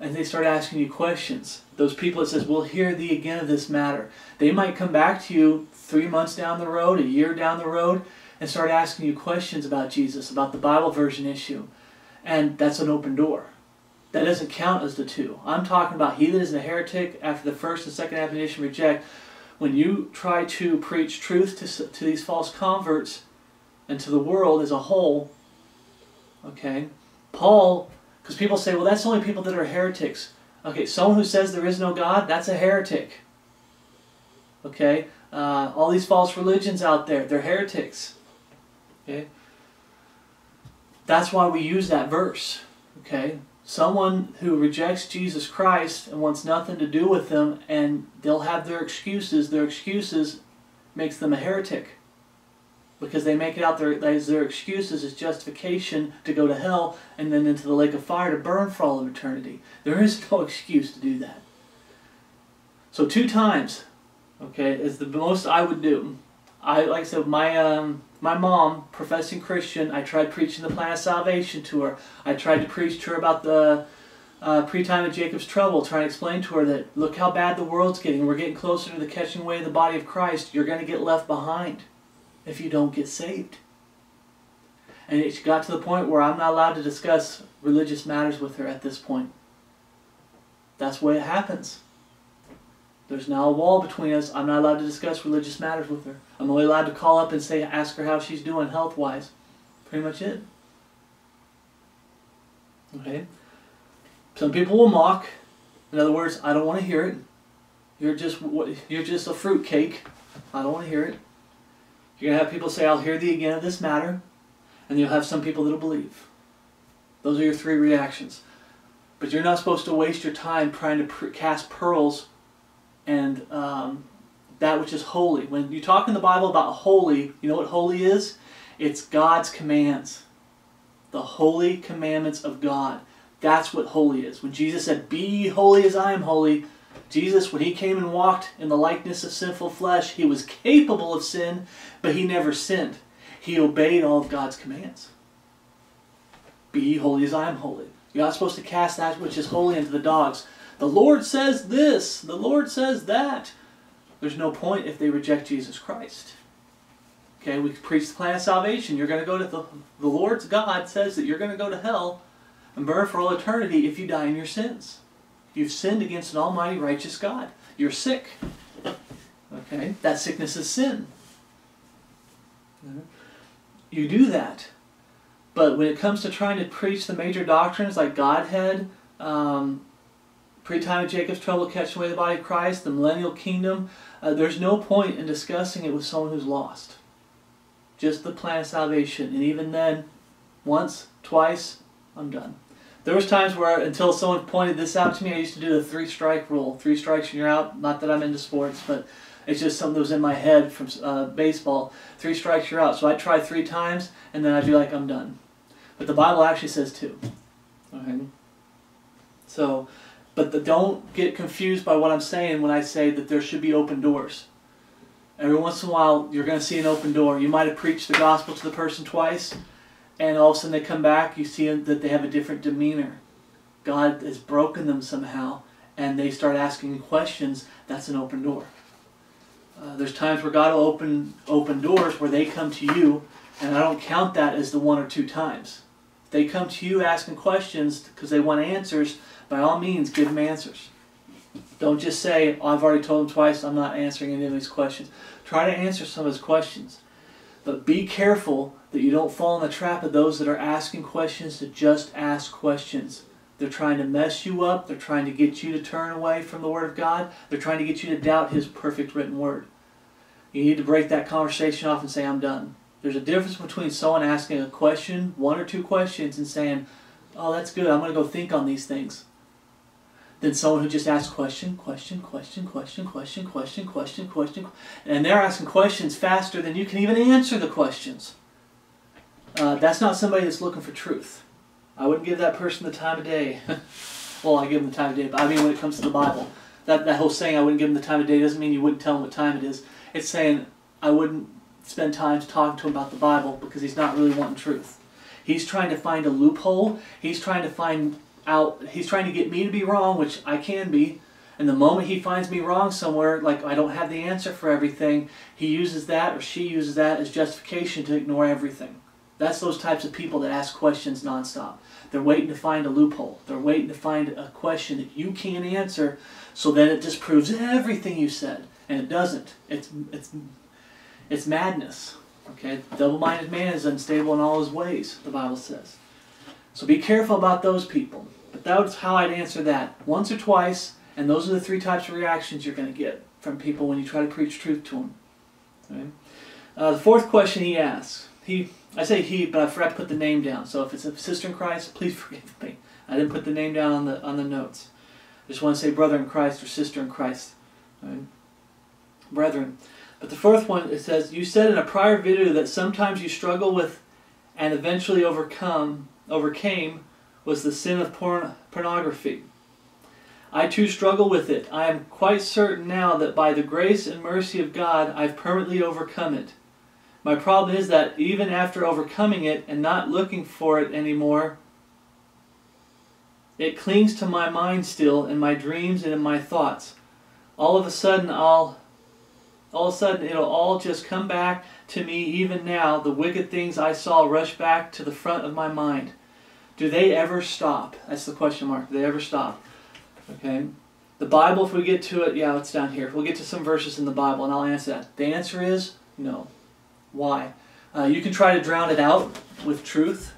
and they start asking you questions. Those people that says, "We'll hear thee again of this matter," they might come back to you three months down the road, a year down the road, and start asking you questions about Jesus, about the Bible version issue, and that's an open door. That doesn't count as the two. I'm talking about he that is a heretic after the first and second admonition reject. When you try to preach truth to, to these false converts and to the world as a whole, okay, Paul because people say, well, that's only people that are heretics. Okay, someone who says there is no God, that's a heretic. Okay? Uh, all these false religions out there, they're heretics. Okay? That's why we use that verse. Okay? Someone who rejects Jesus Christ and wants nothing to do with him, and they'll have their excuses. Their excuses makes them a heretic because they make it out their, as their excuses as justification to go to hell and then into the lake of fire to burn for all of eternity. There is no excuse to do that. So two times, okay, is the most I would do. I like I said, my um, my mom, professing Christian, I tried preaching the plan of salvation to her. I tried to preach to her about the uh, pre-time of Jacob's trouble, trying to explain to her that look how bad the world's getting. We're getting closer to the catching away of the body of Christ. You're going to get left behind if you don't get saved. And it got to the point where I'm not allowed to discuss religious matters with her at this point. That's what it happens. There's now a wall between us. I'm not allowed to discuss religious matters with her. I'm only allowed to call up and say, ask her how she's doing health wise. Pretty much it. Okay? Some people will mock. In other words, I don't want to hear it. You're just you're just a fruitcake. I don't want to hear it. You're going to have people say, I'll hear thee again of this matter, and you'll have some people that'll believe. Those are your three reactions. But you're not supposed to waste your time trying to cast pearls and um, that which is holy. When you talk in the Bible about holy, you know what holy is? It's God's commands. The holy commandments of God. That's what holy is. When Jesus said, Be holy as I am holy, Jesus, when he came and walked in the likeness of sinful flesh, he was capable of sin, but he never sinned. he obeyed all of God's commands. Be ye holy as I am holy. You're not supposed to cast that which is holy into the dogs. The Lord says this, the Lord says that. There's no point if they reject Jesus Christ. Okay, we preach the plan of salvation. You're going to go to the, the Lord's God says that you're going to go to hell and burn for all eternity if you die in your sins. You've sinned against an almighty righteous God. You're sick. Okay, that sickness is sin. You do that. But when it comes to trying to preach the major doctrines like Godhead, um, pre-time of Jacob's trouble, catching away the body of Christ, the millennial kingdom, uh, there's no point in discussing it with someone who's lost. Just the plan of salvation. And even then, once, twice, I'm done. There was times where, until someone pointed this out to me, I used to do the three-strike rule. Three strikes and you're out. Not that I'm into sports, but it's just something that was in my head from uh, baseball. Three strikes, you're out. So I try three times, and then I feel like I'm done. But the Bible actually says two. Okay. So, but the, don't get confused by what I'm saying when I say that there should be open doors. Every once in a while, you're going to see an open door. You might have preached the gospel to the person twice, and all of a sudden they come back, you see that they have a different demeanor. God has broken them somehow, and they start asking questions. That's an open door. Uh, there's times where God will open open doors where they come to you, and I don't count that as the one or two times. If they come to you asking questions because they want answers. By all means, give them answers. Don't just say, oh, "I've already told them twice. I'm not answering any of these questions." Try to answer some of his questions, but be careful that you don't fall in the trap of those that are asking questions to just ask questions. They're trying to mess you up. They're trying to get you to turn away from the Word of God. They're trying to get you to doubt His perfect written Word. You need to break that conversation off and say, I'm done. There's a difference between someone asking a question, one or two questions, and saying, Oh, that's good. I'm going to go think on these things. Than someone who just asks question, question, question, question, question, question, question, question, and they're asking questions faster than you can even answer the questions. Uh, that's not somebody that's looking for truth. I wouldn't give that person the time of day. well, I give them the time of day, but I mean when it comes to the Bible. That, that whole saying, I wouldn't give them the time of day, doesn't mean you wouldn't tell them what time it is. It's saying, I wouldn't spend time talking to him about the Bible because he's not really wanting truth. He's trying to find a loophole. He's trying to find out, he's trying to get me to be wrong, which I can be. And the moment he finds me wrong somewhere, like I don't have the answer for everything, he uses that or she uses that as justification to ignore everything. That's those types of people that ask questions nonstop. They're waiting to find a loophole. They're waiting to find a question that you can't answer, so then it disproves everything you said, and it doesn't. It's it's it's madness. Okay, double-minded man is unstable in all his ways. The Bible says. So be careful about those people. But that's how I'd answer that. Once or twice, and those are the three types of reactions you're going to get from people when you try to preach truth to them. Okay? Uh, the fourth question he asks, he I say he, but I forgot to put the name down. So if it's a sister in Christ, please forgive me. I didn't put the name down on the on the notes. I just want to say brother in Christ or sister in Christ. Right? Brethren. But the fourth one, it says, You said in a prior video that sometimes you struggle with and eventually overcome, overcame was the sin of porn, pornography. I too struggle with it. I am quite certain now that by the grace and mercy of God, I've permanently overcome it. My problem is that even after overcoming it and not looking for it anymore, it clings to my mind still in my dreams and in my thoughts. All of a sudden I'll all of a sudden it'll all just come back to me even now. The wicked things I saw rush back to the front of my mind. Do they ever stop? That's the question mark. Do they ever stop? Okay. The Bible, if we get to it, yeah, it's down here. We'll get to some verses in the Bible and I'll answer that. The answer is no. Why? Uh, you can try to drown it out with truth.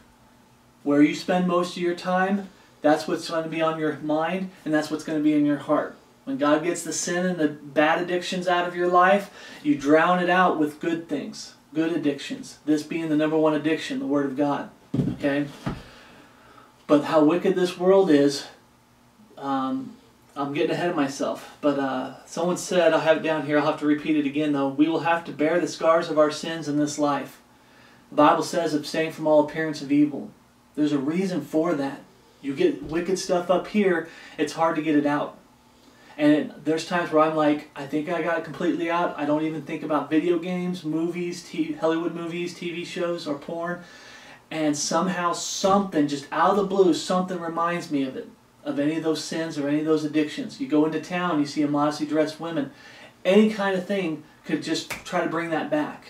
Where you spend most of your time, that's what's going to be on your mind, and that's what's going to be in your heart. When God gets the sin and the bad addictions out of your life, you drown it out with good things, good addictions. This being the number one addiction, the Word of God. Okay? But how wicked this world is, um, I'm getting ahead of myself, but uh, someone said, I have it down here, I'll have to repeat it again though. We will have to bear the scars of our sins in this life. The Bible says, abstain from all appearance of evil. There's a reason for that. You get wicked stuff up here, it's hard to get it out. And it, there's times where I'm like, I think I got it completely out. I don't even think about video games, movies, Hollywood movies, TV shows, or porn. And somehow something, just out of the blue, something reminds me of it, of any of those sins or any of those addictions. You go into town, you see immodestly dressed women. Any kind of thing could just try to bring that back.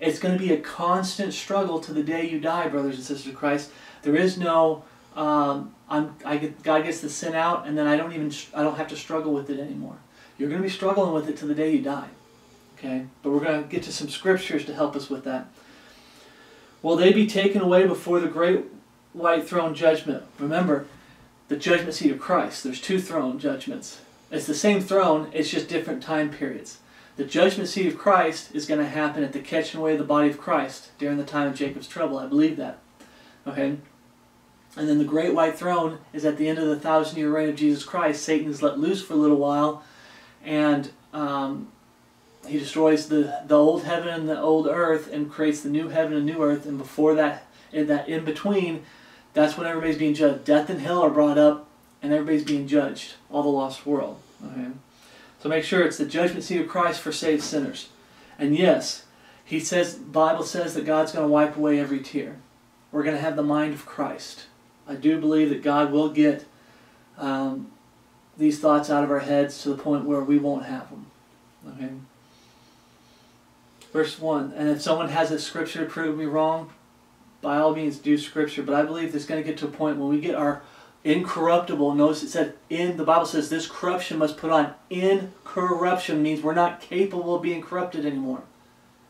It's going to be a constant struggle to the day you die, brothers and sisters of Christ. There is no um, get, God gets the sin out, and then I don't even I don't have to struggle with it anymore. You're going to be struggling with it to the day you die. Okay, but we're going to get to some scriptures to help us with that. Will they be taken away before the great white throne judgment? Remember, the judgment seat of Christ. There's two throne judgments. It's the same throne. It's just different time periods. The judgment seat of Christ is going to happen at the catching away of the body of Christ during the time of Jacob's trouble. I believe that. Okay. And then the great white throne is at the end of the thousand year reign of Jesus Christ. Satan is let loose for a little while, and um, he destroys the, the old heaven and the old earth and creates the new heaven and new earth. And before that, in that in between, that's when everybody's being judged. Death and hell are brought up, and everybody's being judged. All the lost world. Okay, so make sure it's the judgment seat of Christ for saved sinners. And yes, he says Bible says that God's going to wipe away every tear. We're going to have the mind of Christ. I do believe that God will get um, these thoughts out of our heads to the point where we won't have them. Okay. Verse 1 And if someone has a scripture to prove me wrong, by all means do scripture. But I believe it's going to get to a point when we get our incorruptible. Notice it said in the Bible says this corruption must put on. Incorruption means we're not capable of being corrupted anymore.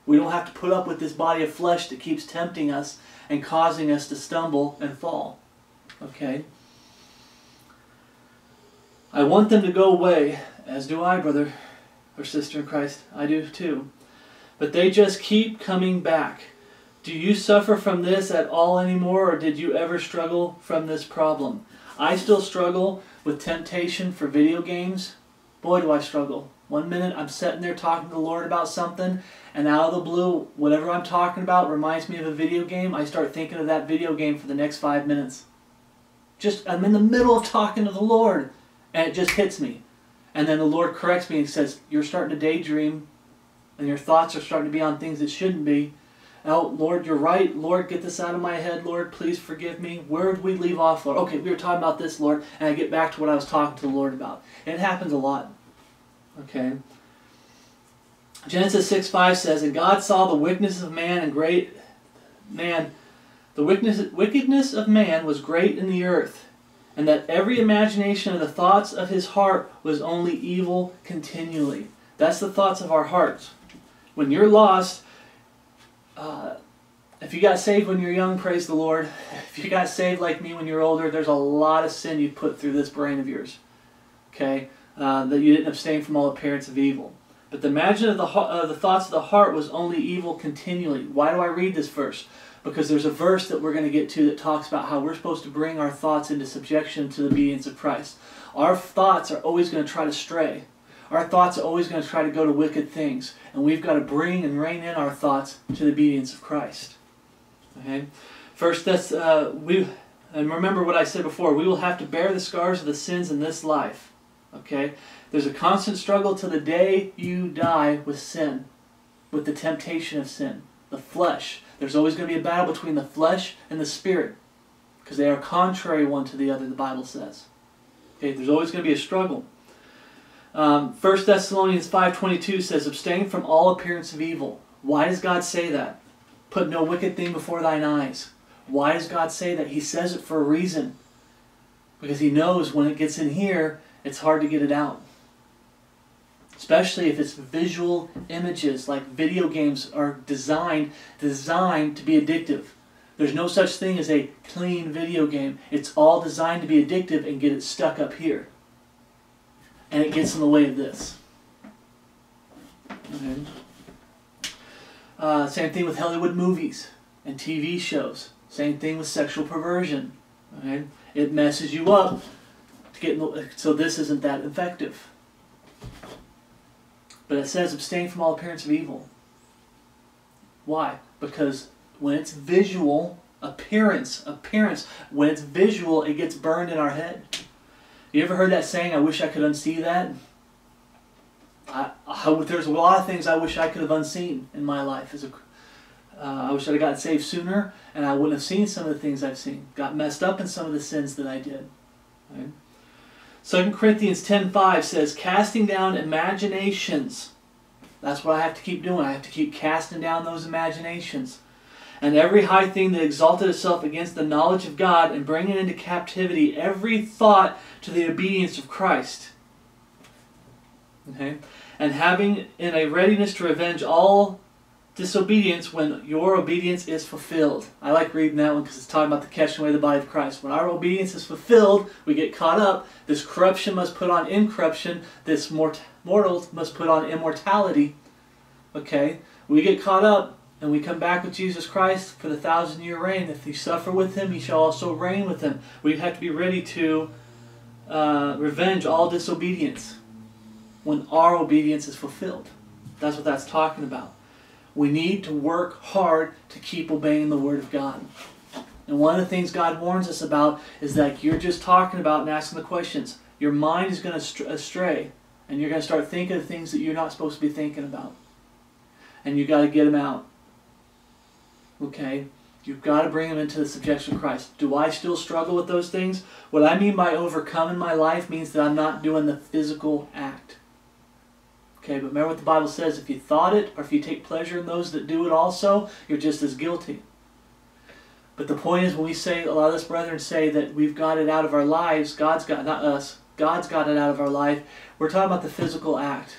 We don't have to put up with this body of flesh that keeps tempting us and causing us to stumble and fall. Okay? I want them to go away, as do I, brother or sister in Christ. I do too. But they just keep coming back. Do you suffer from this at all anymore, or did you ever struggle from this problem? I still struggle with temptation for video games. Boy, do I struggle. One minute I'm sitting there talking to the Lord about something, and out of the blue, whatever I'm talking about reminds me of a video game. I start thinking of that video game for the next five minutes. Just, I'm in the middle of talking to the Lord, and it just hits me. And then the Lord corrects me and says, You're starting to daydream, and your thoughts are starting to be on things that shouldn't be. Oh, Lord, you're right. Lord, get this out of my head. Lord, please forgive me. Where did we leave off, Lord? Okay, we were talking about this, Lord, and I get back to what I was talking to the Lord about. It happens a lot. Okay? Genesis 6 5 says, And God saw the wickedness of man and great man the wickedness of man was great in the earth, and that every imagination of the thoughts of his heart was only evil continually. That's the thoughts of our hearts. When you're lost, uh, if you got saved when you're young, praise the Lord. If you got saved like me when you're older, there's a lot of sin you put through this brain of yours. Okay? Uh, that you didn't abstain from all appearance of evil. But the imagine of the, uh, the thoughts of the heart was only evil continually. Why do I read this verse? because there's a verse that we're going to get to that talks about how we're supposed to bring our thoughts into subjection to the obedience of Christ. Our thoughts are always going to try to stray. Our thoughts are always going to try to go to wicked things, and we've got to bring and rein in our thoughts to the obedience of Christ. Okay. First, that's uh, we, and remember what I said before. We will have to bear the scars of the sins in this life. Okay. There's a constant struggle to the day you die with sin, with the temptation of sin, the flesh. There's always going to be a battle between the flesh and the spirit because they are contrary one to the other, the Bible says. Okay, there's always going to be a struggle. Um, 1 Thessalonians 5.22 says, Abstain from all appearance of evil. Why does God say that? Put no wicked thing before thine eyes. Why does God say that? He says it for a reason. Because he knows when it gets in here, it's hard to get it out especially if it's visual images like video games are designed designed to be addictive there's no such thing as a clean video game it's all designed to be addictive and get it stuck up here and it gets in the way of this okay. uh, same thing with hollywood movies and tv shows same thing with sexual perversion okay. it messes you up to get the, so this isn't that effective but it says abstain from all appearance of evil. Why? Because when it's visual, appearance, appearance, when it's visual, it gets burned in our head. You ever heard that saying, I wish I could unsee that? I, I, there's a lot of things I wish I could have unseen in my life. As a, uh, I wish I'd have gotten saved sooner, and I wouldn't have seen some of the things I've seen. Got messed up in some of the sins that I did. Right? 2 Corinthians 10.5 says, casting down imaginations. That's what I have to keep doing. I have to keep casting down those imaginations. And every high thing that exalted itself against the knowledge of God, and bringing into captivity every thought to the obedience of Christ. Okay? And having in a readiness to revenge all disobedience when your obedience is fulfilled. I like reading that one because it's talking about the catching away the body of Christ. When our obedience is fulfilled, we get caught up. This corruption must put on incorruption. This mort- mortal must put on immortality. Okay? We get caught up and we come back with Jesus Christ for the thousand year reign. If you suffer with him, he shall also reign with him. We have to be ready to uh, revenge all disobedience when our obedience is fulfilled. That's what that's talking about. We need to work hard to keep obeying the Word of God. And one of the things God warns us about is that you're just talking about and asking the questions. Your mind is going to astray, and you're going to start thinking of things that you're not supposed to be thinking about. And you've got to get them out. Okay? You've got to bring them into the subjection of Christ. Do I still struggle with those things? What I mean by overcome in my life means that I'm not doing the physical act. Okay, but remember what the Bible says if you thought it or if you take pleasure in those that do it also, you're just as guilty. But the point is when we say, a lot of us brethren say that we've got it out of our lives, God's got, not us, God's got it out of our life, we're talking about the physical act.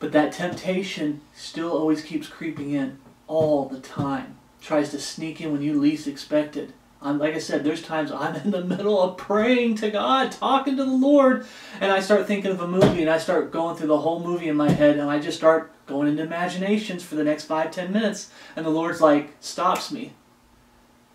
But that temptation still always keeps creeping in all the time. Tries to sneak in when you least expect it. I'm, like I said, there's times I'm in the middle of praying to God, talking to the Lord, and I start thinking of a movie, and I start going through the whole movie in my head, and I just start going into imaginations for the next five, ten minutes, and the Lord's like, stops me.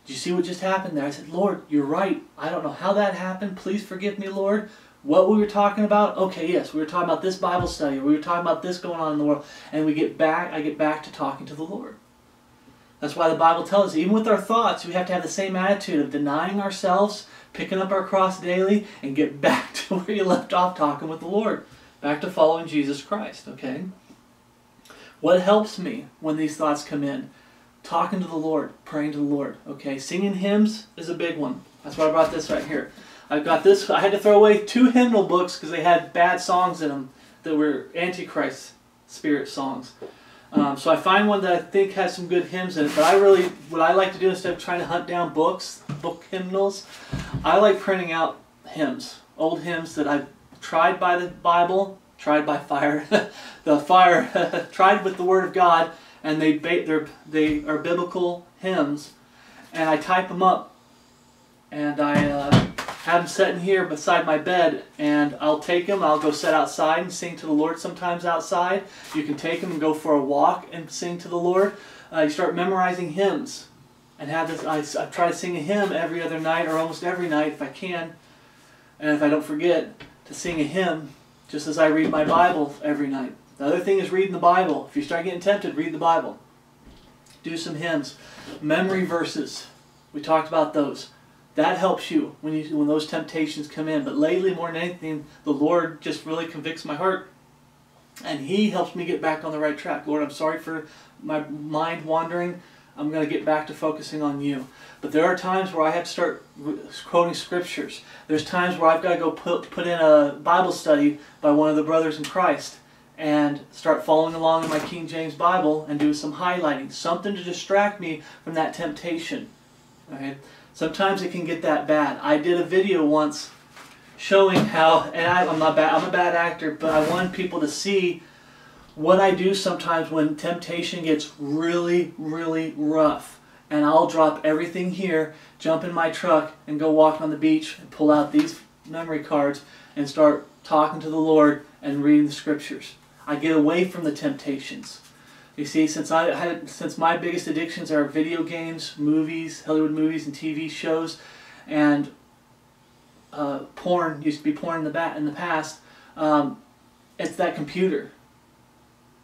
Did you see what just happened there? I said, Lord, you're right. I don't know how that happened. Please forgive me, Lord. What we were talking about? Okay, yes, we were talking about this Bible study. We were talking about this going on in the world. And we get back, I get back to talking to the Lord. That's why the Bible tells us, even with our thoughts, we have to have the same attitude of denying ourselves, picking up our cross daily, and get back to where you left off talking with the Lord. Back to following Jesus Christ, okay? What helps me when these thoughts come in? Talking to the Lord, praying to the Lord, okay? Singing hymns is a big one. That's why I brought this right here. I've got this, I had to throw away two hymnal books because they had bad songs in them that were Antichrist spirit songs. Um, so I find one that I think has some good hymns in it. But I really, what I like to do instead of trying to hunt down books, book hymnals, I like printing out hymns, old hymns that I've tried by the Bible, tried by fire, the fire, tried with the Word of God, and they they are biblical hymns, and I type them up, and I. Uh, have them sitting here beside my bed, and I'll take them. I'll go sit outside and sing to the Lord sometimes outside. You can take them and go for a walk and sing to the Lord. Uh, you start memorizing hymns and have this. I, I try to sing a hymn every other night or almost every night if I can. And if I don't forget to sing a hymn, just as I read my Bible every night. The other thing is reading the Bible. If you start getting tempted, read the Bible. Do some hymns. Memory verses. We talked about those that helps you when you when those temptations come in. But lately, more than anything, the Lord just really convicts my heart, and He helps me get back on the right track. Lord, I'm sorry for my mind wandering. I'm going to get back to focusing on you. But there are times where I have to start quoting scriptures. There's times where I've got to go put, put in a Bible study by one of the brothers in Christ and start following along in my King James Bible and do some highlighting. Something to distract me from that temptation. Okay? Sometimes it can get that bad. I did a video once showing how, and I, am not bad, I'm a bad actor, but I want people to see what I do sometimes when temptation gets really, really rough. And I'll drop everything here, jump in my truck, and go walk on the beach and pull out these memory cards and start talking to the Lord and reading the scriptures. I get away from the temptations. You see, since I had since my biggest addictions are video games, movies, Hollywood movies, and TV shows, and uh, porn used to be porn in the bat in the past. Um, it's that computer.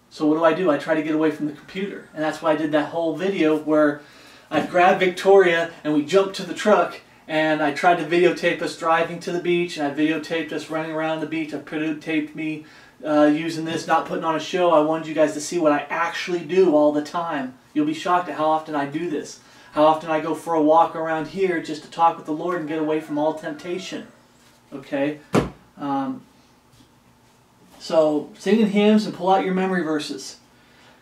So what do I do? I try to get away from the computer, and that's why I did that whole video where I grabbed Victoria and we jumped to the truck and I tried to videotape us driving to the beach, and I videotaped us running around the beach. I videotaped me uh, using this, not putting on a show. I wanted you guys to see what I actually do all the time. You'll be shocked at how often I do this. How often I go for a walk around here just to talk with the Lord and get away from all temptation. Okay? Um, so, singing hymns and pull out your memory verses.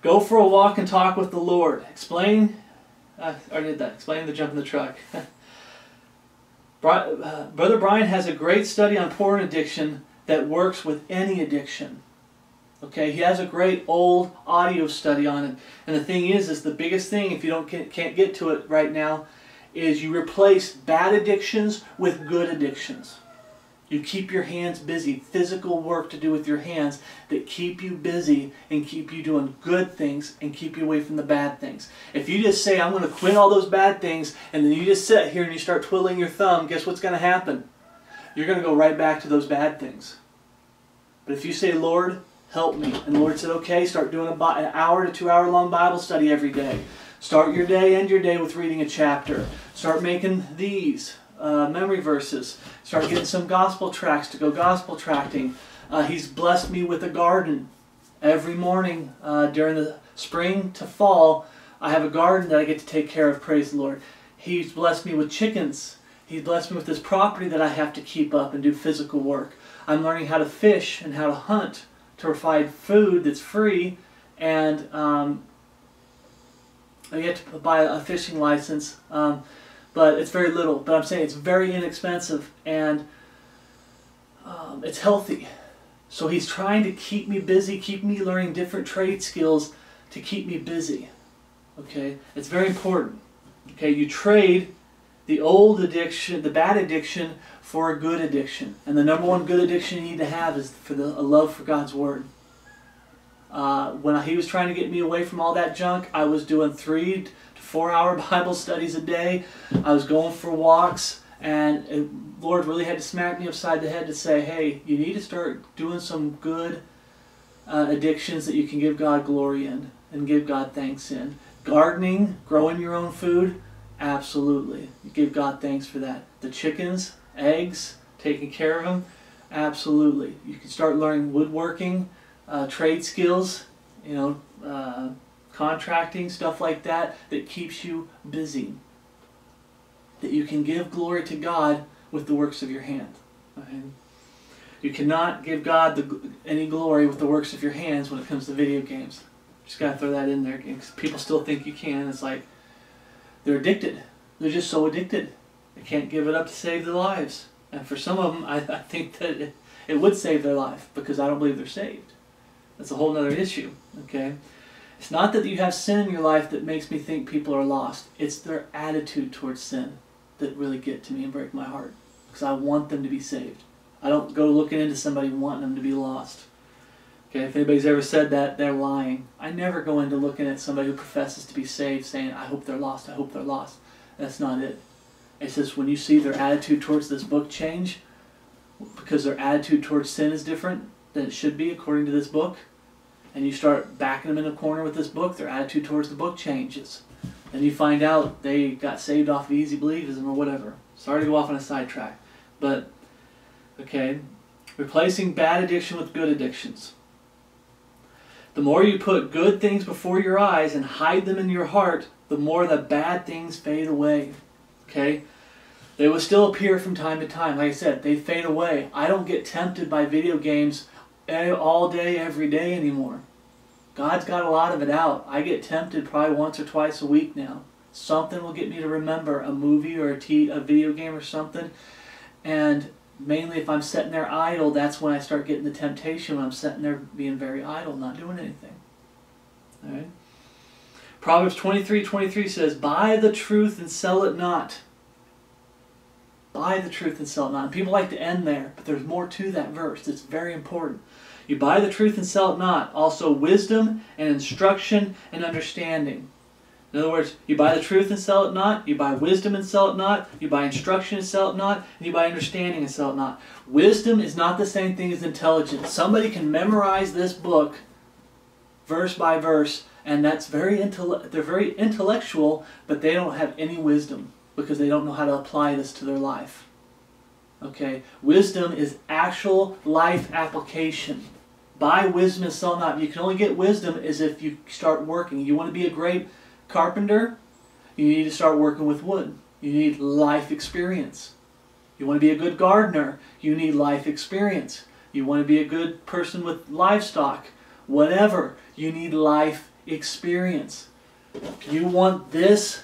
Go for a walk and talk with the Lord. Explain, uh, I did that. Explain the jump in the truck. Uh, Brother Brian has a great study on porn addiction that works with any addiction. Okay, he has a great old audio study on it. And the thing is, is the biggest thing, if you don't can't get to it right now, is you replace bad addictions with good addictions. You keep your hands busy, physical work to do with your hands that keep you busy and keep you doing good things and keep you away from the bad things. If you just say, I'm going to quit all those bad things, and then you just sit here and you start twiddling your thumb, guess what's going to happen? You're going to go right back to those bad things. But if you say, Lord, help me, and the Lord said, okay, start doing an hour to two hour long Bible study every day. Start your day, end your day with reading a chapter. Start making these uh, memory verses. Start getting some gospel tracts to go gospel tracting. Uh, he's blessed me with a garden. Every morning uh, during the spring to fall, I have a garden that I get to take care of, praise the Lord. He's blessed me with chickens. He's blessed me with this property that I have to keep up and do physical work. I'm learning how to fish and how to hunt to provide food that's free and um, I get to buy a fishing license. Um, but it's very little. But I'm saying it's very inexpensive and um, it's healthy. So he's trying to keep me busy, keep me learning different trade skills to keep me busy. Okay, it's very important. Okay, you trade the old addiction, the bad addiction, for a good addiction. And the number one good addiction you need to have is for the, a love for God's Word. Uh, when he was trying to get me away from all that junk, I was doing three to four hour Bible studies a day. I was going for walks, and Lord really had to smack me upside the head to say, hey, you need to start doing some good uh, addictions that you can give God glory in and give God thanks in. Gardening, growing your own food, absolutely. You give God thanks for that. The chickens, eggs, taking care of them, absolutely. You can start learning woodworking, uh, trade skills, you know, uh, contracting, stuff like that, that keeps you busy. That you can give glory to God with the works of your hand. Okay? You cannot give God the, any glory with the works of your hands when it comes to video games. Just gotta throw that in there. Because people still think you can. It's like they're addicted. They're just so addicted. They can't give it up to save their lives. And for some of them, I, I think that it, it would save their life because I don't believe they're saved. That's a whole other issue. Okay. It's not that you have sin in your life that makes me think people are lost. It's their attitude towards sin that really get to me and break my heart. Because I want them to be saved. I don't go looking into somebody wanting them to be lost. Okay, if anybody's ever said that, they're lying. I never go into looking at somebody who professes to be saved saying, I hope they're lost, I hope they're lost. That's not it. It says when you see their attitude towards this book change, because their attitude towards sin is different than it should be according to this book, and you start backing them in the corner with this book, their attitude towards the book changes. Then you find out they got saved off of easy believism or whatever. Sorry to go off on a sidetrack. But, okay, replacing bad addiction with good addictions. The more you put good things before your eyes and hide them in your heart, the more the bad things fade away. Okay? They will still appear from time to time. Like I said, they fade away. I don't get tempted by video games all day, every day anymore. God's got a lot of it out. I get tempted probably once or twice a week now. Something will get me to remember a movie or a, t- a video game or something. And mainly if I'm sitting there idle, that's when I start getting the temptation when I'm sitting there being very idle, not doing anything. All right? Proverbs 23 23 says, Buy the truth and sell it not. Buy the truth and sell it not. And people like to end there, but there's more to that verse. It's very important. You buy the truth and sell it not. Also, wisdom and instruction and understanding. In other words, you buy the truth and sell it not. You buy wisdom and sell it not. You buy instruction and sell it not. And you buy understanding and sell it not. Wisdom is not the same thing as intelligence. Somebody can memorize this book verse by verse, and that's very. They're very intellectual, but they don't have any wisdom because they don't know how to apply this to their life. Okay? Wisdom is actual life application. Buy wisdom and sell not. You can only get wisdom as if you start working. You want to be a great carpenter? You need to start working with wood. You need life experience. You want to be a good gardener? You need life experience. You want to be a good person with livestock? Whatever. You need life experience. If you want this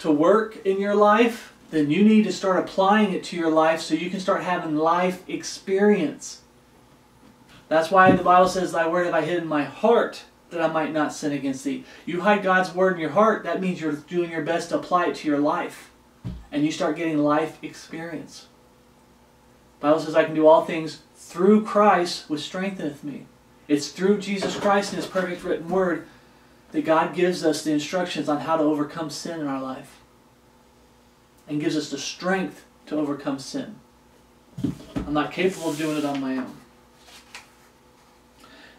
to work in your life? Then you need to start applying it to your life so you can start having life experience. That's why the Bible says, Thy word have I hid in my heart that I might not sin against thee. You hide God's word in your heart, that means you're doing your best to apply it to your life. And you start getting life experience. The Bible says, I can do all things through Christ which strengtheneth me. It's through Jesus Christ and His perfect written word that God gives us the instructions on how to overcome sin in our life. And gives us the strength to overcome sin. I'm not capable of doing it on my own.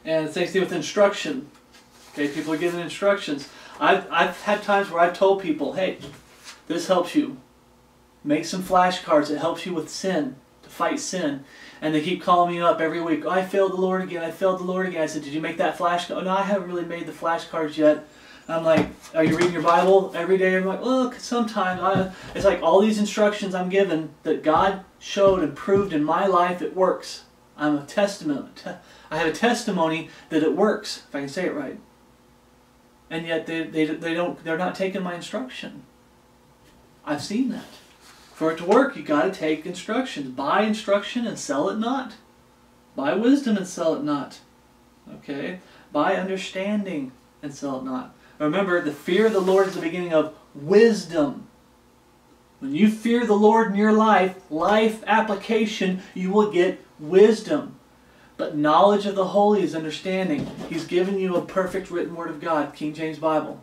And the same thing with instruction. Okay, people are given instructions. I've, I've had times where I've told people, hey, this helps you. Make some flashcards. It helps you with sin, to fight sin. And they keep calling me up every week. Oh, I failed the Lord again. I failed the Lord again. I said, did you make that flashcard? Oh, no, I haven't really made the flashcards yet. I'm like, are you reading your Bible every day? I'm like, well, sometimes. I, it's like all these instructions I'm given that God showed and proved in my life it works. I'm a testament. I have a testimony that it works, if I can say it right. And yet they, they, they don't, they're not taking my instruction. I've seen that. For it to work, you got to take instructions. Buy instruction and sell it not. Buy wisdom and sell it not. Okay? Buy understanding and sell it not. Remember, the fear of the Lord is the beginning of wisdom. When you fear the Lord in your life, life application, you will get wisdom. But knowledge of the holy is understanding. He's given you a perfect written word of God, King James Bible.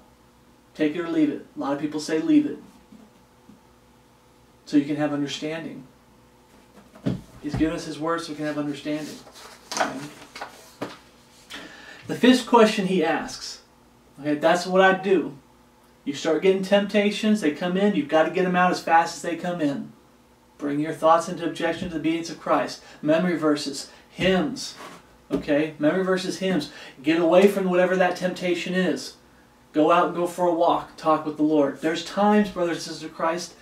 Take it or leave it. A lot of people say leave it. So you can have understanding. He's given us his word so we can have understanding. Okay? The fifth question he asks, okay, that's what I do. You start getting temptations, they come in, you've got to get them out as fast as they come in. Bring your thoughts into objection to the obedience of Christ. Memory verses hymns. Okay? Memory verses, hymns. Get away from whatever that temptation is. Go out and go for a walk. Talk with the Lord. There's times, brothers and sisters of Christ,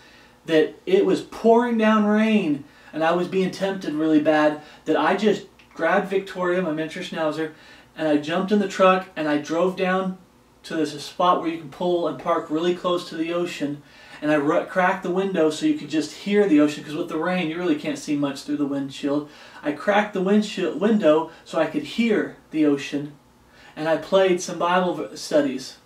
that it was pouring down rain and I was being tempted really bad that I just grabbed Victoria, my miniature Schnauzer, and I jumped in the truck and I drove down to this spot where you can pull and park really close to the ocean and I cracked the window so you could just hear the ocean because with the rain you really can't see much through the windshield. I cracked the windshield window so I could hear the ocean and I played some Bible studies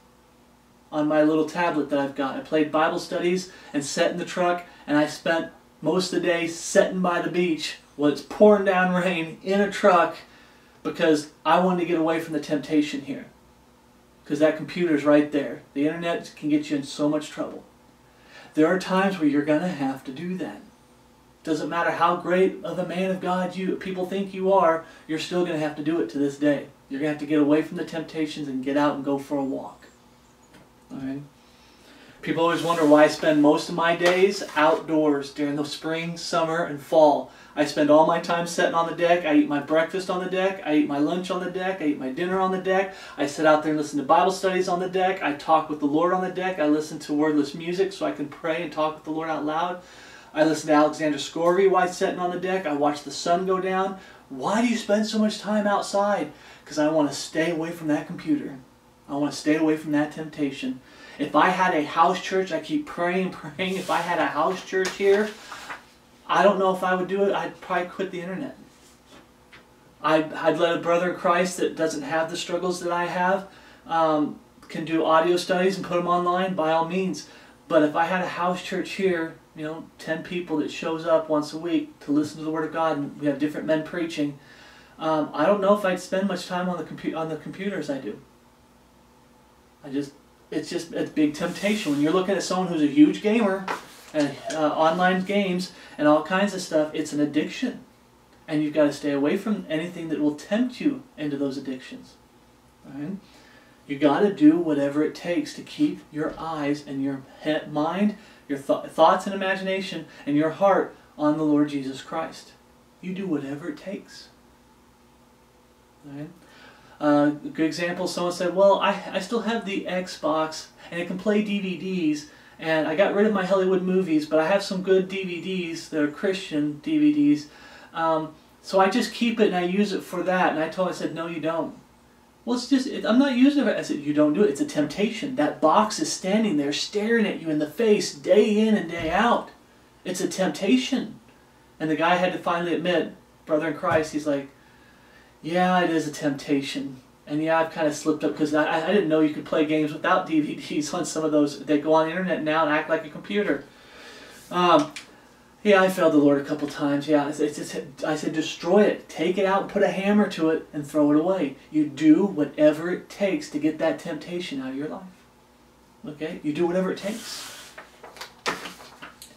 on my little tablet that I've got. I played Bible studies and sat in the truck and I spent most of the day sitting by the beach while it's pouring down rain in a truck because I wanted to get away from the temptation here. Because that computer's right there. The internet can get you in so much trouble. There are times where you're going to have to do that. Doesn't matter how great of a man of God you people think you are, you're still going to have to do it to this day. You're going to have to get away from the temptations and get out and go for a walk. All right? People always wonder why I spend most of my days outdoors during the spring, summer, and fall. I spend all my time sitting on the deck. I eat my breakfast on the deck. I eat my lunch on the deck. I eat my dinner on the deck. I sit out there and listen to Bible studies on the deck. I talk with the Lord on the deck. I listen to wordless music so I can pray and talk with the Lord out loud. I listen to Alexander Scourby while sitting on the deck. I watch the sun go down. Why do you spend so much time outside? Because I want to stay away from that computer. I want to stay away from that temptation. If I had a house church, I keep praying, praying. If I had a house church here, I don't know if I would do it. I'd probably quit the internet. I'd, I'd let a brother in Christ that doesn't have the struggles that I have um, can do audio studies and put them online by all means. But if I had a house church here, you know, 10 people that shows up once a week to listen to the Word of God, and we have different men preaching, um, I don't know if I'd spend much time on the, compu- on the computer as I do. I just, it's just a big temptation. When you're looking at someone who's a huge gamer, and uh, online games and all kinds of stuff, it's an addiction. And you've got to stay away from anything that will tempt you into those addictions. Right? You got to do whatever it takes to keep your eyes and your head, mind your th- thoughts and imagination and your heart on the Lord Jesus Christ. You do whatever it takes. Right? Uh, good example, someone said, well, I, I still have the Xbox and it can play DVDs and I got rid of my Hollywood movies, but I have some good DVDs that are Christian DVDs. Um, so I just keep it and I use it for that. And I told him, I said, no, you don't. Well, it's just, it, I'm not using it. I said, you don't do it. It's a temptation. That box is standing there staring at you in the face day in and day out. It's a temptation. And the guy had to finally admit, brother in Christ, he's like, yeah, it is a temptation. And yeah, I've kind of slipped up because I, I didn't know you could play games without DVDs on some of those. They go on the internet now and act like a computer. Um, yeah, I failed the Lord a couple times. Yeah, it's, it's, I said, destroy it. Take it out put a hammer to it and throw it away. You do whatever it takes to get that temptation out of your life. Okay? You do whatever it takes.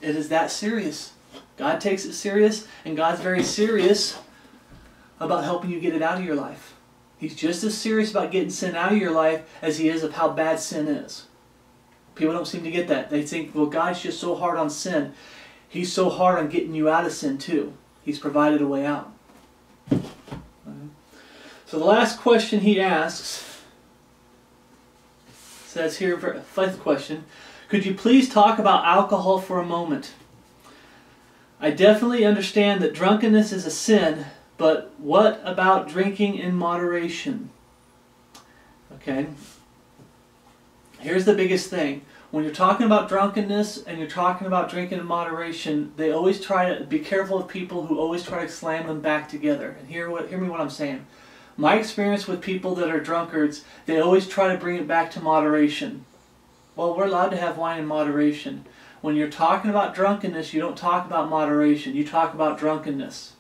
It is that serious. God takes it serious, and God's very serious about helping you get it out of your life. He's just as serious about getting sin out of your life as he is of how bad sin is. People don't seem to get that. They think, well, God's just so hard on sin. He's so hard on getting you out of sin, too. He's provided a way out. So the last question he asks says here, fifth question, could you please talk about alcohol for a moment? I definitely understand that drunkenness is a sin, but what about drinking in moderation? Okay. Here's the biggest thing. When you're talking about drunkenness and you're talking about drinking in moderation, they always try to be careful of people who always try to slam them back together. And hear what hear me what I'm saying. My experience with people that are drunkards, they always try to bring it back to moderation. Well, we're allowed to have wine in moderation. When you're talking about drunkenness, you don't talk about moderation. You talk about drunkenness.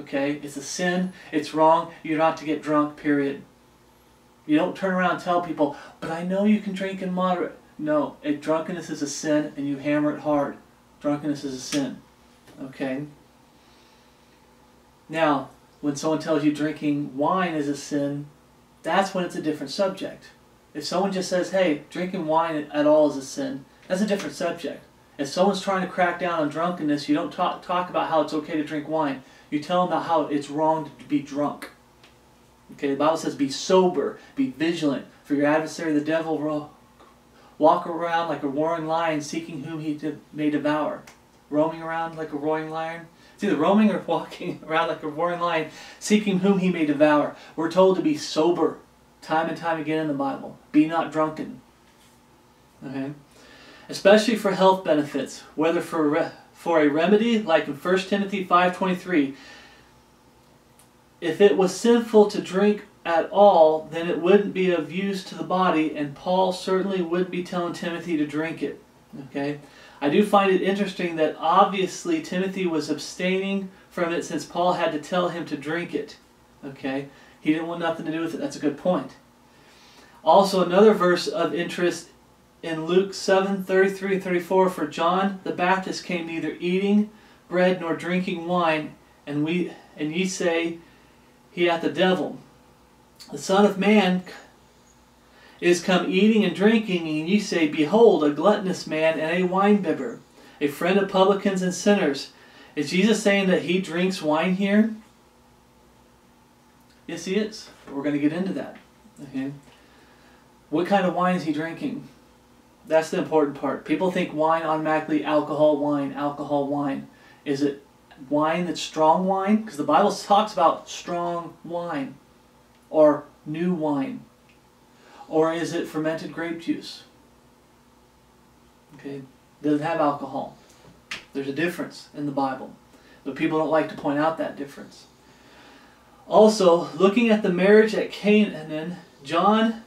Okay? It's a sin. It's wrong. You're not to get drunk, period. You don't turn around and tell people, but I know you can drink in moderate. No, it, drunkenness is a sin and you hammer it hard. Drunkenness is a sin. Okay? Now, when someone tells you drinking wine is a sin, that's when it's a different subject. If someone just says, hey, drinking wine at all is a sin, that's a different subject. If someone's trying to crack down on drunkenness, you don't talk, talk about how it's okay to drink wine. You tell them about how it's wrong to be drunk. Okay, the Bible says be sober, be vigilant, for your adversary the devil walk around like a roaring lion seeking whom he may devour. Roaming around like a roaring lion. It's either roaming or walking around like a roaring lion seeking whom he may devour. We're told to be sober time and time again in the Bible. Be not drunken. Okay? Especially for health benefits, whether for for a remedy, like in 1 Timothy 5.23. If it was sinful to drink at all, then it wouldn't be of use to the body, and Paul certainly wouldn't be telling Timothy to drink it. Okay? I do find it interesting that obviously Timothy was abstaining from it since Paul had to tell him to drink it. Okay? He didn't want nothing to do with it. That's a good point. Also, another verse of interest in Luke 7 33 and 34, for John the Baptist came neither eating bread nor drinking wine, and we and ye say he hath the devil. The Son of Man is come eating and drinking, and ye say, Behold, a gluttonous man and a winebibber, a friend of publicans and sinners. Is Jesus saying that he drinks wine here? Yes, he is. But we're going to get into that. Okay. What kind of wine is he drinking? That's the important part. People think wine automatically alcohol, wine, alcohol, wine. Is it wine that's strong wine? Because the Bible talks about strong wine or new wine. Or is it fermented grape juice? Okay, doesn't have alcohol. There's a difference in the Bible, but people don't like to point out that difference. Also, looking at the marriage at Canaan, John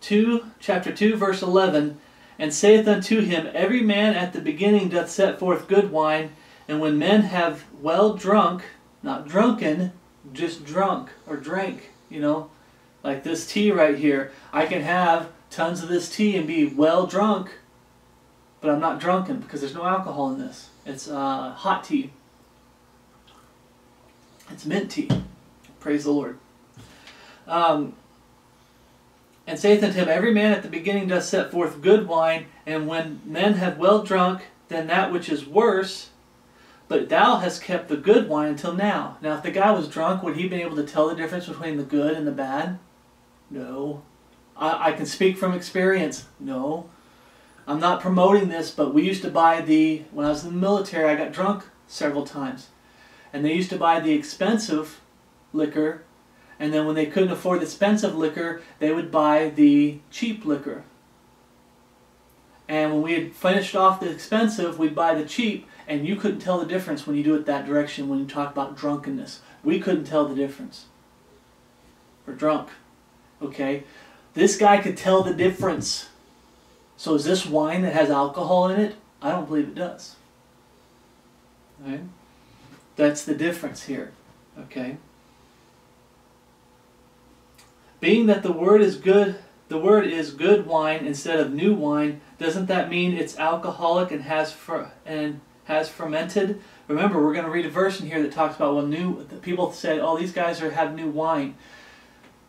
2, chapter 2, verse 11, and saith unto him, Every man at the beginning doth set forth good wine, and when men have well drunk, not drunken, just drunk or drank, you know, like this tea right here. I can have tons of this tea and be well drunk, but I'm not drunken because there's no alcohol in this. It's uh, hot tea. It's mint tea. Praise the Lord. Um, And saith unto him, Every man at the beginning doth set forth good wine, and when men have well drunk, then that which is worse. But thou hast kept the good wine until now. Now, if the guy was drunk, would he have been able to tell the difference between the good and the bad? No. I, I can speak from experience. No. I'm not promoting this, but we used to buy the, when I was in the military, I got drunk several times. And they used to buy the expensive liquor, and then when they couldn't afford the expensive liquor, they would buy the cheap liquor. And when we had finished off the expensive, we'd buy the cheap, and you couldn't tell the difference when you do it that direction when you talk about drunkenness. We couldn't tell the difference. We're drunk. Okay? This guy could tell the difference. So is this wine that has alcohol in it? I don't believe it does. Right? That's the difference here. Okay? Being that the word is good, the word is good wine instead of new wine, doesn't that mean it's alcoholic and has fer- and has fermented? Remember, we're going to read a verse in here that talks about well, new. People say, "Oh, these guys are have new wine."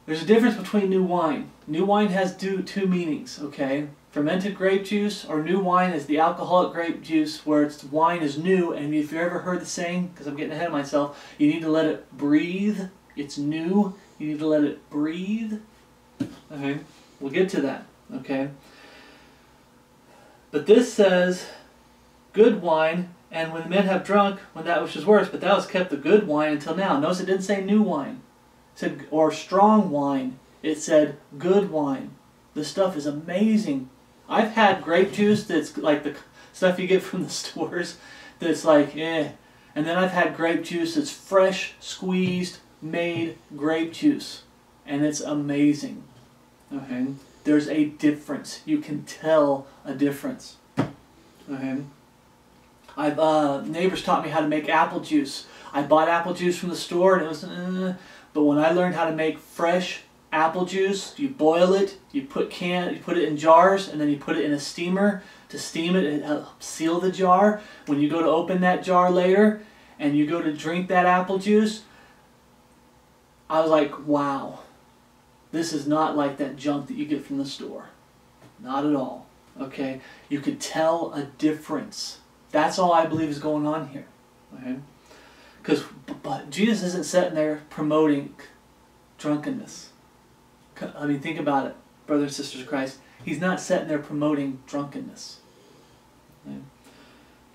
There's a difference between new wine. New wine has two, two meanings, okay? Fermented grape juice or new wine is the alcoholic grape juice where it's wine is new. And if you ever heard the saying, because I'm getting ahead of myself, you need to let it breathe. It's new. You need to let it breathe. Okay, we'll get to that. Okay. But this says, good wine, and when men have drunk, when that which is worse, but thou hast kept the good wine until now. Notice it didn't say new wine said or strong wine. It said good wine. The stuff is amazing. I've had grape juice that's like the stuff you get from the stores that's like eh. And then I've had grape juice that's fresh, squeezed, made grape juice. And it's amazing. Okay. There's a difference. You can tell a difference. Okay. I've uh, neighbors taught me how to make apple juice. I bought apple juice from the store and it was uh, but when I learned how to make fresh apple juice, you boil it, you put can, you put it in jars, and then you put it in a steamer to steam it and seal the jar. When you go to open that jar later, and you go to drink that apple juice, I was like, wow, this is not like that junk that you get from the store. Not at all. Okay? You could tell a difference. That's all I believe is going on here. Okay? Because but Jesus isn't sitting there promoting drunkenness. I mean, think about it, brothers and sisters of Christ. He's not sitting there promoting drunkenness.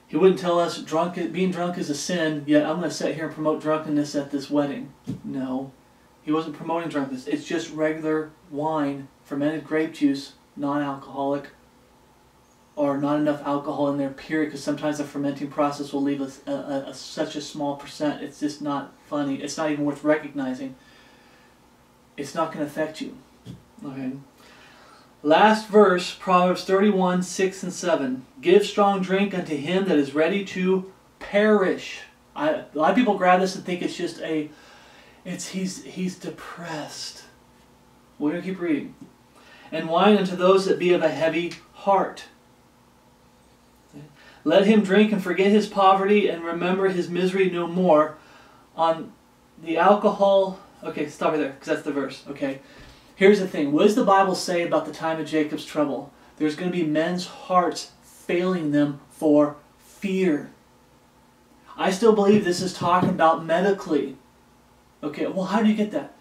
He wouldn't tell us drunk, being drunk is a sin, yet I'm going to sit here and promote drunkenness at this wedding. No. He wasn't promoting drunkenness. It's just regular wine, fermented grape juice, non alcoholic, or not enough alcohol in there, period, because sometimes the fermenting process will leave a, such a small percent. It's just not funny. It's not even worth recognizing. It's not going to affect you. Okay. Last verse, Proverbs 31, 6 and 7. Give strong drink unto him that is ready to perish. I, a lot of people grab this and think it's just a, it's he's he's depressed. We're going to keep reading. And wine unto those that be of a heavy heart. Let him drink and forget his poverty and remember his misery no more. On the alcohol, okay, stop right there, because that's the verse. Okay, here's the thing. What does the Bible say about the time of Jacob's trouble? There's going to be men's hearts failing them for fear. I still believe this is talking about medically. Okay, well, how do you get that?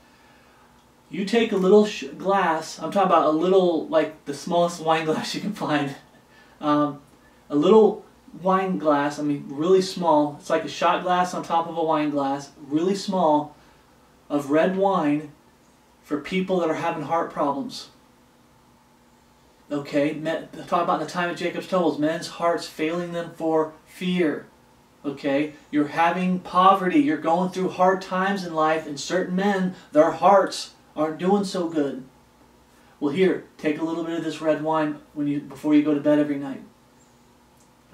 You take a little glass, I'm talking about a little, like the smallest wine glass you can find, um, a little wine glass, I mean really small, it's like a shot glass on top of a wine glass, really small, of red wine for people that are having heart problems. Okay, men, talk about the time of Jacob's troubles, men's hearts failing them for fear. Okay, you're having poverty, you're going through hard times in life, and certain men, their hearts aren't doing so good. Well, here, take a little bit of this red wine when you before you go to bed every night.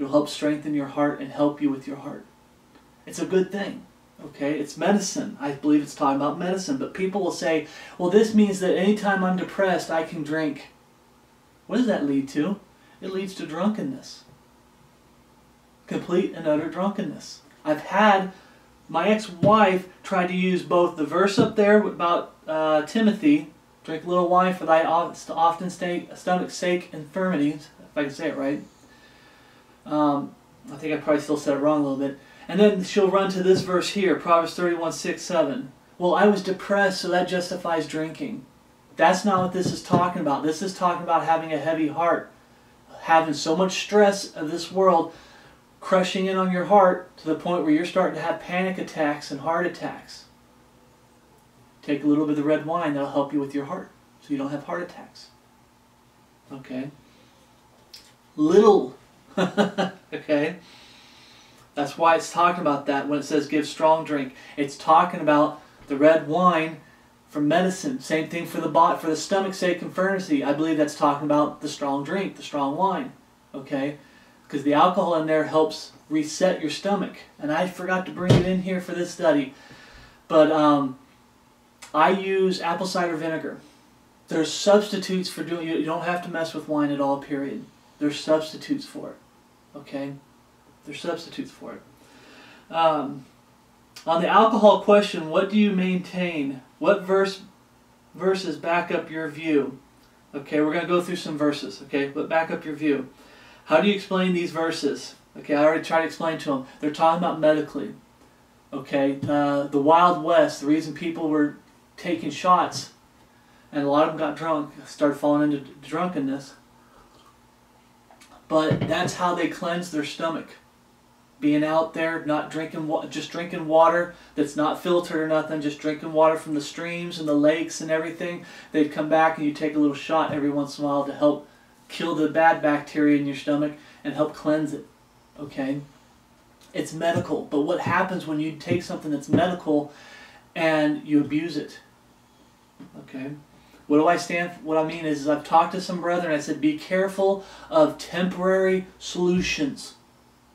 It'll help strengthen your heart and help you with your heart. It's a good thing. Okay, it's medicine. I believe it's talking about medicine. But people will say, well, this means that anytime I'm depressed, I can drink. What does that lead to? It leads to drunkenness. Complete and utter drunkenness. I've had my ex wife try to use both the verse up there about uh, Timothy Drink a little wine for thy often stomach's sake infirmities, if I can say it right. Um, I think I probably still said it wrong a little bit. And then she'll run to this verse here, Proverbs 31, 6, 7. Well, I was depressed, so that justifies drinking. That's not what this is talking about. This is talking about having a heavy heart, having so much stress of this world crushing in on your heart to the point where you're starting to have panic attacks and heart attacks. Take a little bit of the red wine, that'll help you with your heart so you don't have heart attacks. Okay? Little. okay? That's why it's talking about that when it says give strong drink. It's talking about the red wine for medicine. Same thing for the bot for the stomach's sake and furnace. I believe that's talking about the strong drink, the strong wine. Okay? Because the alcohol in there helps reset your stomach. And I forgot to bring it in here for this study. But um, I use apple cider vinegar. There's substitutes for doing you don't have to mess with wine at all, period. There's substitutes for it. Okay? There's substitutes for it. Um, on the alcohol question, what do you maintain? What verse verses back up your view? Okay, we're going to go through some verses, okay? But back up your view. How do you explain these verses? Okay, I already tried to explain to them. They're talking about medically. Okay, uh, the Wild West, the reason people were taking shots, and a lot of them got drunk, started falling into drunkenness. But that's how they cleanse their stomach. Being out there, not drinking, just drinking water that's not filtered or nothing, just drinking water from the streams and the lakes and everything. They'd come back and you take a little shot every once in a while to help kill the bad bacteria in your stomach and help cleanse it. Okay? It's medical, but what happens when you take something that's medical and you abuse it? Okay. What do I stand? For? What I mean is, is I've talked to some brethren. I said, be careful of temporary solutions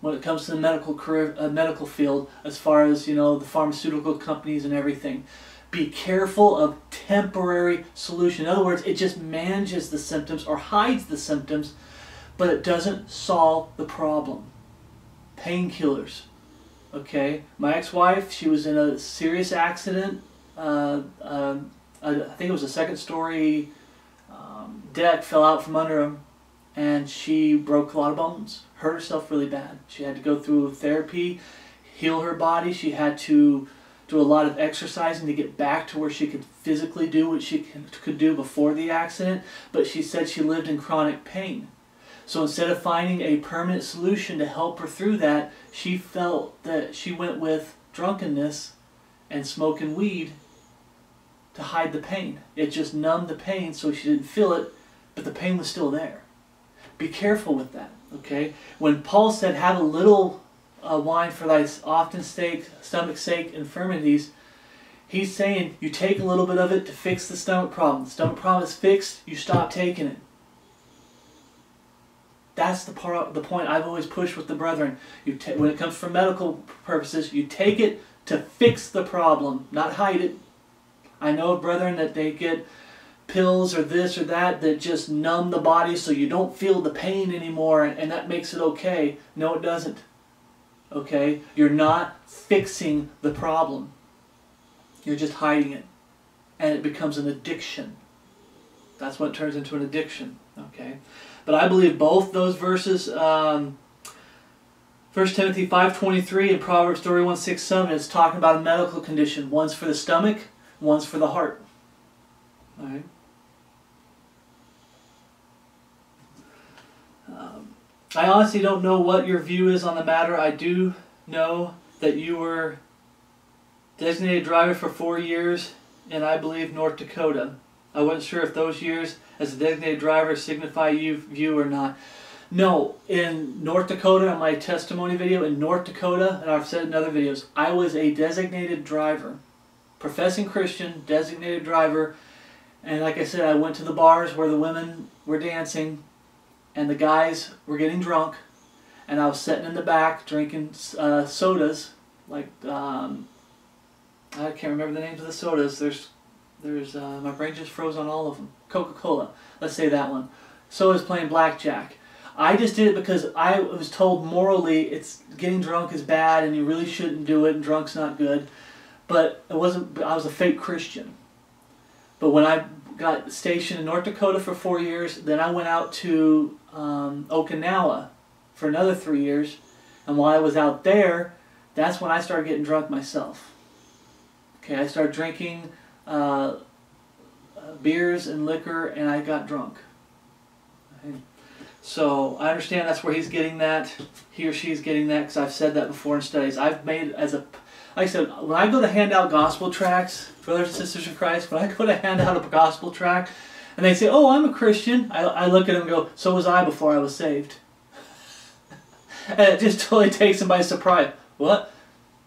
when it comes to the medical career, uh, medical field, as far as you know, the pharmaceutical companies and everything. Be careful of temporary solution. In other words, it just manages the symptoms or hides the symptoms, but it doesn't solve the problem. Painkillers. Okay, my ex-wife, she was in a serious accident. Uh, uh, I think it was a second story um, deck fell out from under him and she broke a lot of bones, hurt herself really bad. She had to go through therapy, heal her body. She had to do a lot of exercising to get back to where she could physically do what she could do before the accident, but she said she lived in chronic pain. So instead of finding a permanent solution to help her through that, she felt that she went with drunkenness and smoking weed to hide the pain. It just numbed the pain so she didn't feel it, but the pain was still there. Be careful with that, okay? When Paul said, have a little uh, wine for thy often sake, stomach sake infirmities, he's saying you take a little bit of it to fix the stomach problem. The stomach problem is fixed, you stop taking it. That's the part, the point I've always pushed with the brethren. You when it comes for medical purposes, you take it to fix the problem, not hide it. I know, brethren, that they get pills or this or that that just numb the body so you don't feel the pain anymore and that makes it okay. No, it doesn't. Okay? You're not fixing the problem. You're just hiding it. And it becomes an addiction. That's when it turns into an addiction. Okay? But I believe both those verses, um, 1 Timothy 5.23 and Proverbs 31, 6, 7, is talking about a medical condition. One's for the stomach, one's for the heart. All right? Um, I honestly don't know what your view is on the matter. I do know that you were designated driver for four years in, I believe, North Dakota. I wasn't sure if those years as a designated driver signify you view or not. No, in North Dakota, in my testimony video, in North Dakota, and I've said in other videos, I was a designated driver, professing Christian, designated driver, and like I said, I went to the bars where the women were dancing, and the guys were getting drunk, and I was sitting in the back drinking uh, sodas, like um, I can't remember the names of the sodas. There's, there's uh, my brain just froze on all of them. Coca-Cola, let's say that one. So is playing blackjack. I just did it because I was told morally it's getting drunk is bad and you really shouldn't do it and drunk's not good. But it wasn't. I was a fake Christian. But when I got stationed in North Dakota for four years. Then I went out to um, Okinawa for another three years. And while I was out there, that's when I started getting drunk myself. Okay, I started drinking uh, beers and liquor, and I got drunk. So I understand that's where he's getting that. He or she's getting that because I've said that before in studies. I've made as a, like I said, when I go to hand out gospel tracts, brothers and sisters in Christ, when I go to hand out a gospel tract, and they say, "Oh, I'm a Christian," I, I look at them and go, "So was I before I was saved." and it just totally takes them by surprise. What?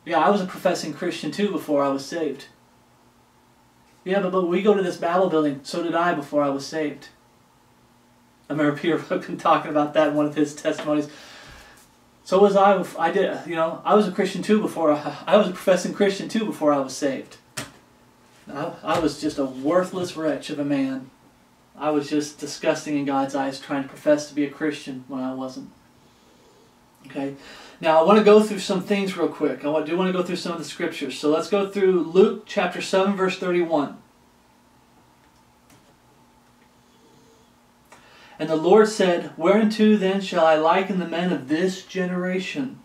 Yeah, I was a professing Christian too before I was saved. Yeah, but, but we go to this Babel building. So did I before I was saved. I remember Peter been talking about that in one of his testimonies. So was I. I did. You know, I was a Christian too before. I, I was a professing Christian too before I was saved. I, I was just a worthless wretch of a man. I was just disgusting in God's eyes, trying to profess to be a Christian when I wasn't. Okay. Now I want to go through some things real quick. I do want to go through some of the scriptures. So let's go through Luke chapter 7 verse 31. And the Lord said, Whereunto then shall I liken the men of this generation?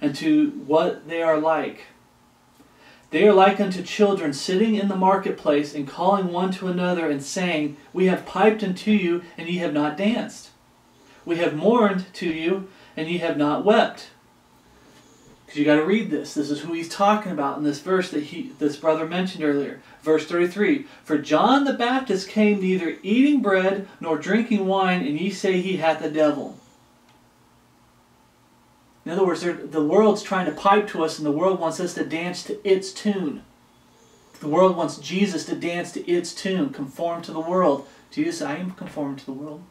And to what they are like? They are like unto children sitting in the marketplace and calling one to another and saying, We have piped unto you, and ye have not danced. We have mourned to you, and ye have not wept. Because you got to read this. This is who he's talking about in this verse that he, this brother mentioned earlier. Verse 33 For John the Baptist came neither eating bread nor drinking wine, and ye say he hath the devil. In other words, the world's trying to pipe to us, and the world wants us to dance to its tune. The world wants Jesus to dance to its tune, conform to the world. Jesus, I am conformed to the world.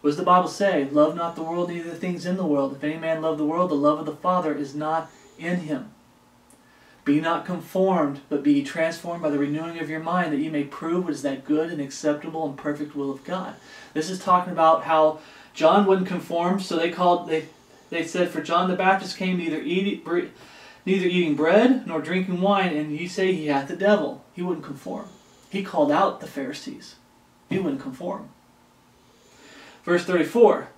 What does the Bible say? Love not the world, neither the things in the world. If any man love the world, the love of the Father is not in him. Be not conformed, but be transformed by the renewing of your mind, that you may prove what is that good and acceptable and perfect will of God. This is talking about how John wouldn't conform, so they called they they said, For John the Baptist came neither eat, neither eating bread nor drinking wine, and ye say he hath the devil. He wouldn't conform. He called out the Pharisees. He wouldn't conform. Verse 34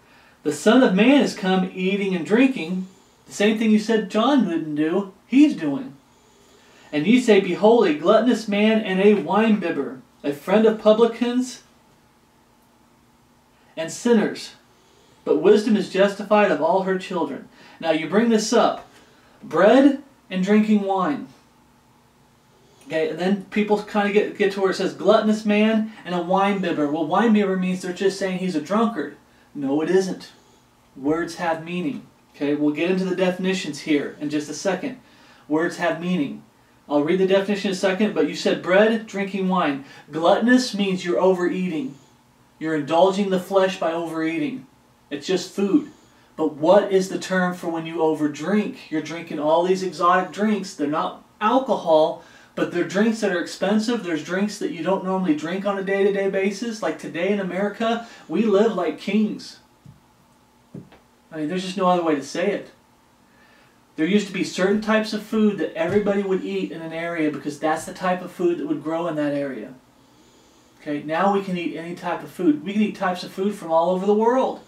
The Son of Man has come eating and drinking. The same thing you said John wouldn't do, he's doing. And ye say, Behold, a gluttonous man and a winebibber, a friend of publicans and sinners. But wisdom is justified of all her children. Now you bring this up bread and drinking wine. Okay, and then people kind of get, get to where it says gluttonous man and a wine bibber. Well, wine bibber means they're just saying he's a drunkard. No, it isn't. Words have meaning. Okay, we'll get into the definitions here in just a second. Words have meaning. I'll read the definition in a second, but you said bread, drinking wine. Gluttonous means you're overeating. You're indulging the flesh by overeating. It's just food. But what is the term for when you overdrink? You're drinking all these exotic drinks. They're not alcohol, but they're drinks that are expensive. There's drinks that you don't normally drink on a day to day basis. Like today in America, we live like kings. I mean, there's just no other way to say it. There used to be certain types of food that everybody would eat in an area because that's the type of food that would grow in that area. Okay, now we can eat any type of food. We can eat types of food from all over the world.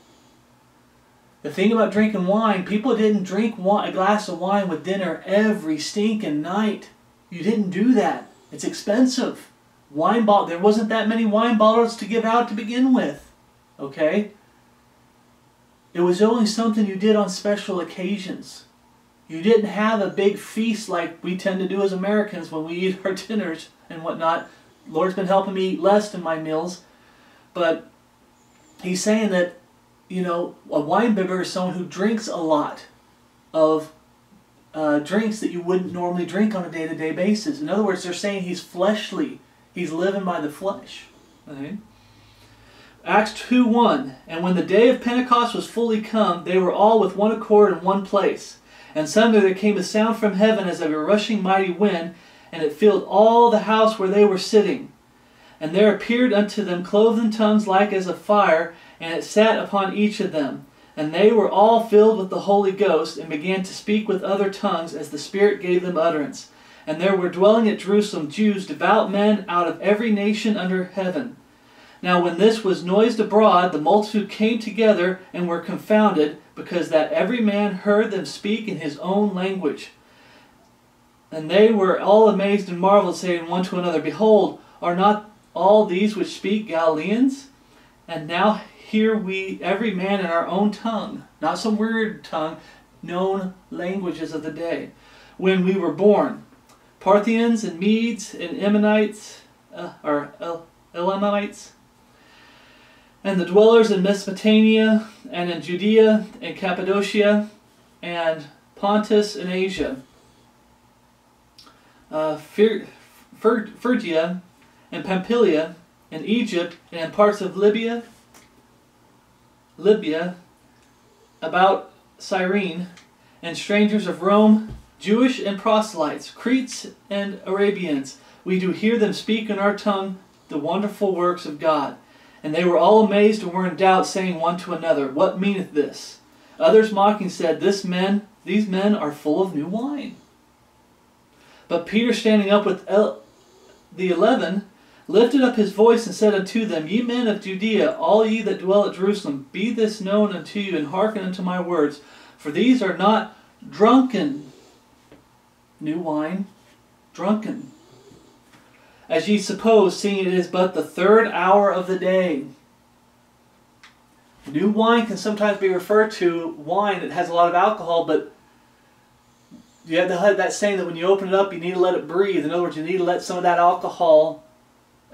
The thing about drinking wine, people didn't drink a glass of wine with dinner every stinking night. You didn't do that. It's expensive. Wine bottle. There wasn't that many wine bottles to give out to begin with. Okay? It was only something you did on special occasions. You didn't have a big feast like we tend to do as Americans when we eat our dinners and whatnot. Lord's been helping me eat less in my meals. But he's saying that you know, a wine bibber is someone who drinks a lot of uh, drinks that you wouldn't normally drink on a day to day basis. In other words, they're saying he's fleshly, he's living by the flesh. Okay? Acts 2 1 And when the day of Pentecost was fully come, they were all with one accord in one place. And suddenly there came a sound from heaven as of a rushing mighty wind, and it filled all the house where they were sitting. And there appeared unto them cloven tongues like as a fire, and it sat upon each of them. And they were all filled with the Holy Ghost, and began to speak with other tongues as the Spirit gave them utterance. And there were dwelling at Jerusalem Jews, devout men out of every nation under heaven. Now when this was noised abroad, the multitude came together and were confounded, because that every man heard them speak in his own language. And they were all amazed and marveled, saying one to another, Behold, are not all these which speak Galileans? And now hear we every man in our own tongue, not some weird tongue, known languages of the day, when we were born. Parthians and Medes and Ammonites, uh, or El- Elamites, and the dwellers in Mesopotamia and in Judea and Cappadocia and Pontus and Asia, uh, Phrygia and Pamphylia and Egypt and parts of Libya, Libya, about Cyrene, and strangers of Rome, Jewish and proselytes, Cretes and Arabians. We do hear them speak in our tongue the wonderful works of God. And they were all amazed and were in doubt, saying one to another, What meaneth this? Others mocking said, This men, these men are full of new wine. But Peter, standing up with the eleven, lifted up his voice and said unto them, Ye men of Judea, all ye that dwell at Jerusalem, be this known unto you, and hearken unto my words. For these are not drunken, new wine, drunken, as ye suppose, seeing it is but the third hour of the day. New wine can sometimes be referred to wine that has a lot of alcohol, but you have that saying that when you open it up, you need to let it breathe. In other words, you need to let some of that alcohol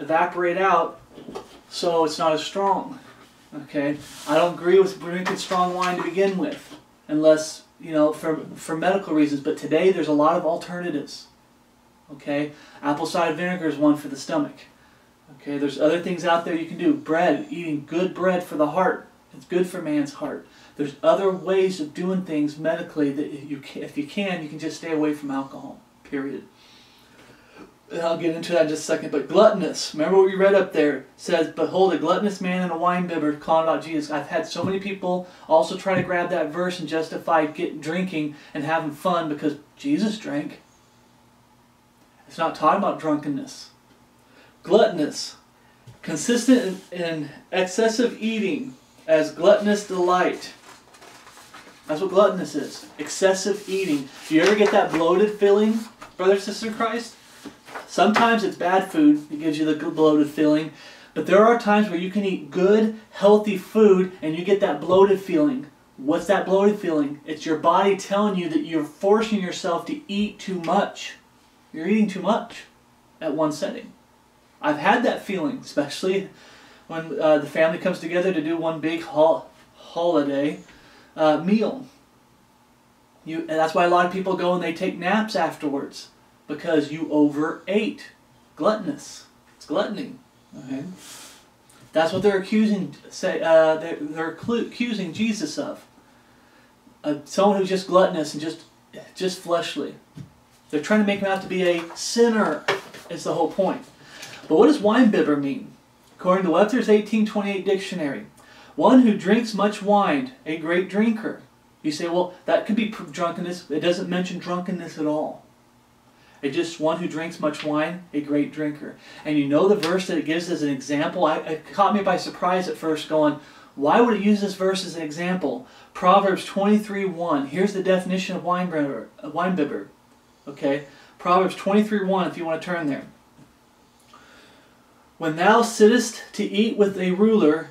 evaporate out so it's not as strong. Okay, I don't agree with drinking strong wine to begin with, unless you know for for medical reasons. But today there's a lot of alternatives. Okay, apple cider vinegar is one for the stomach. Okay, there's other things out there you can do. Bread, eating good bread for the heart. It's good for man's heart. There's other ways of doing things medically that you can, if you can, you can just stay away from alcohol. Period. And I'll get into that in just a second. But gluttonous, remember what we read up there says, "Behold, a gluttonous man and a wine bibber calling out Jesus." I've had so many people also try to grab that verse and justify getting drinking and having fun because Jesus drank. It's not talking about drunkenness. Gluttonous, consistent in, in excessive eating as gluttonous delight that's what gluttonous is. Excessive eating. Do you ever get that bloated feeling, brother, sister Christ? Sometimes it's bad food that gives you the bloated feeling, but there are times where you can eat good, healthy food and you get that bloated feeling. What's that bloated feeling? It's your body telling you that you're forcing yourself to eat too much. You're eating too much at one setting. I've had that feeling, especially when uh, the family comes together to do one big hol- holiday uh, meal. You, that's why a lot of people go and they take naps afterwards because you overate. Gluttonous. It's gluttony. Okay. That's what they're accusing. Say uh, they're, they're accusing Jesus of. Uh, someone who's just gluttonous and just just fleshly. They're trying to make him out to be a sinner. Is the whole point. But what does winebibber mean? According to Webster's 1828 dictionary, one who drinks much wine, a great drinker. You say, well, that could be drunkenness. It doesn't mention drunkenness at all. It's just one who drinks much wine, a great drinker. And you know the verse that it gives as an example? I, it caught me by surprise at first going, why would it use this verse as an example? Proverbs 23 1. Here's the definition of wine bibber. Uh, bibber. Okay? Proverbs 23 1, if you want to turn there. When thou sittest to eat with a ruler,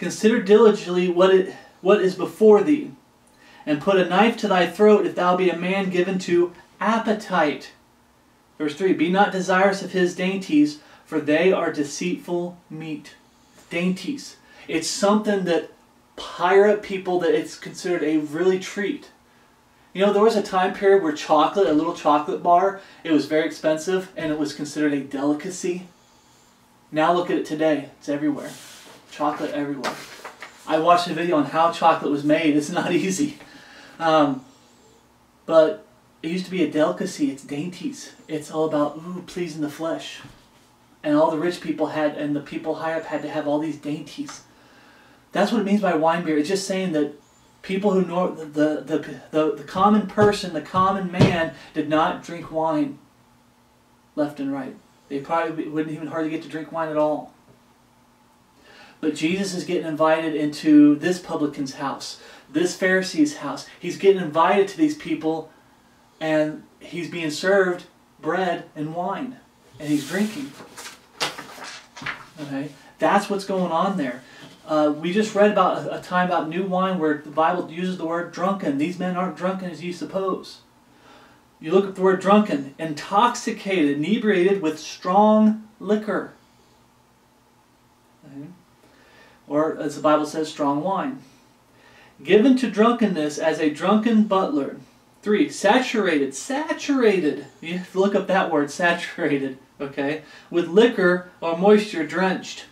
Consider diligently what, it, what is before thee, and put a knife to thy throat if thou be a man given to appetite. Verse 3 Be not desirous of his dainties, for they are deceitful meat. Dainties. It's something that pirate people that it's considered a really treat. You know, there was a time period where chocolate, a little chocolate bar, it was very expensive and it was considered a delicacy. Now look at it today. It's everywhere chocolate everywhere. I watched a video on how chocolate was made. It's not easy. Um, but it used to be a delicacy. It's dainties. It's all about, ooh, pleasing the flesh. And all the rich people had, and the people high up had to have all these dainties. That's what it means by wine bibber. It's just saying that People who know the, the, the, the common person, the common man, did not drink wine left and right. They probably wouldn't even hardly get to drink wine at all. But Jesus is getting invited into this publican's house, this Pharisee's house. He's getting invited to these people, and he's being served bread and wine, and he's drinking. Okay, that's what's going on there. Uh, we just read about a, time about new wine where the Bible uses the word drunken. These men aren't drunken as you suppose. You look at the word drunken, intoxicated, inebriated with strong liquor. Okay. Or, as the Bible says, strong wine. Given to drunkenness as a drunken butler. Three, saturated, saturated. You have to look up that word, saturated, okay? With liquor or moisture drenched.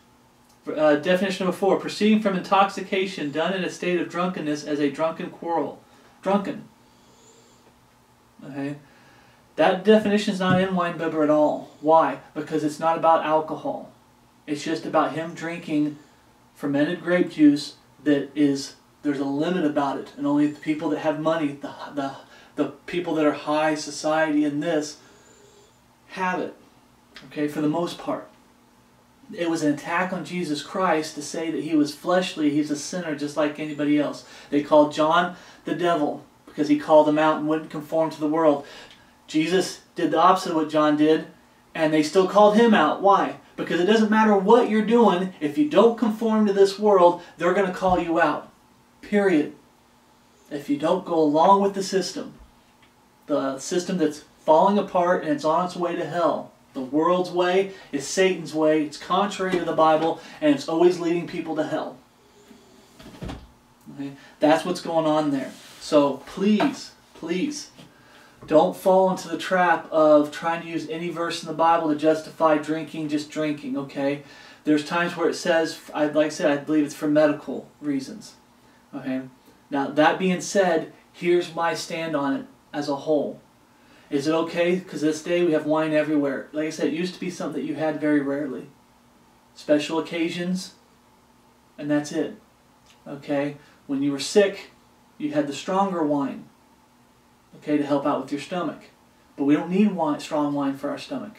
Uh, definition number four, proceeding from intoxication done in a state of drunkenness as a drunken quarrel. Drunken. Okay? That definition is not in winebibber at all. Why? Because it's not about alcohol. It's just about him drinking fermented grape juice that is, there's a limit about it. And only the people that have money, the, the, the people that are high society in this, have it. Okay, for the most part. It was an attack on Jesus Christ to say that he was fleshly, he's a sinner just like anybody else. They called John the devil because he called them out and wouldn't conform to the world. Jesus did the opposite of what John did, and they still called him out. Why? Because it doesn't matter what you're doing, if you don't conform to this world, they're going to call you out. Period. If you don't go along with the system, the system that's falling apart and it's on its way to hell. The world's way is Satan's way. It's contrary to the Bible, and it's always leading people to hell. Okay? That's what's going on there. So please, please, don't fall into the trap of trying to use any verse in the Bible to justify drinking, just drinking, okay? There's times where it says, like I said, I believe it's for medical reasons. Okay? Now, that being said, here's my stand on it as a whole. Is it okay? Because this day we have wine everywhere. Like I said, it used to be something that you had very rarely. Special occasions, and that's it. Okay? When you were sick, you had the stronger wine okay, to help out with your stomach. But we don't need wine, strong wine for our stomach.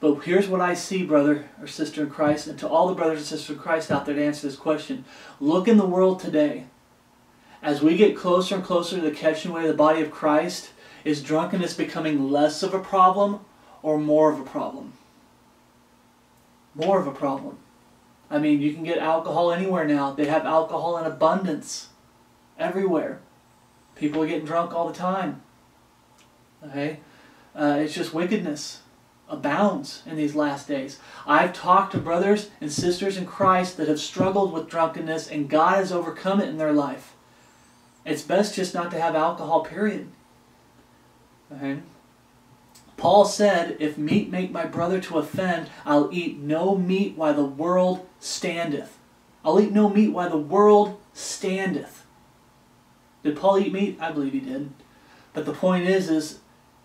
But here's what I see, brother or sister in Christ, and to all the brothers and sisters in Christ out there to answer this question. Look in the world today. As we get closer and closer to the catching away of the body of Christ, is drunkenness becoming less of a problem or more of a problem? More of a problem. I mean, you can get alcohol anywhere now. They have alcohol in abundance everywhere. People are getting drunk all the time. Okay? Uh, it's just wickedness abounds in these last days. I've talked to brothers and sisters in Christ that have struggled with drunkenness and God has overcome it in their life. It's best just not to have alcohol, period. Okay? Paul said, If meat make my brother to offend, I'll eat no meat while the world standeth. I'll eat no meat while the world standeth. Did Paul eat meat? I believe he did. But the point is, is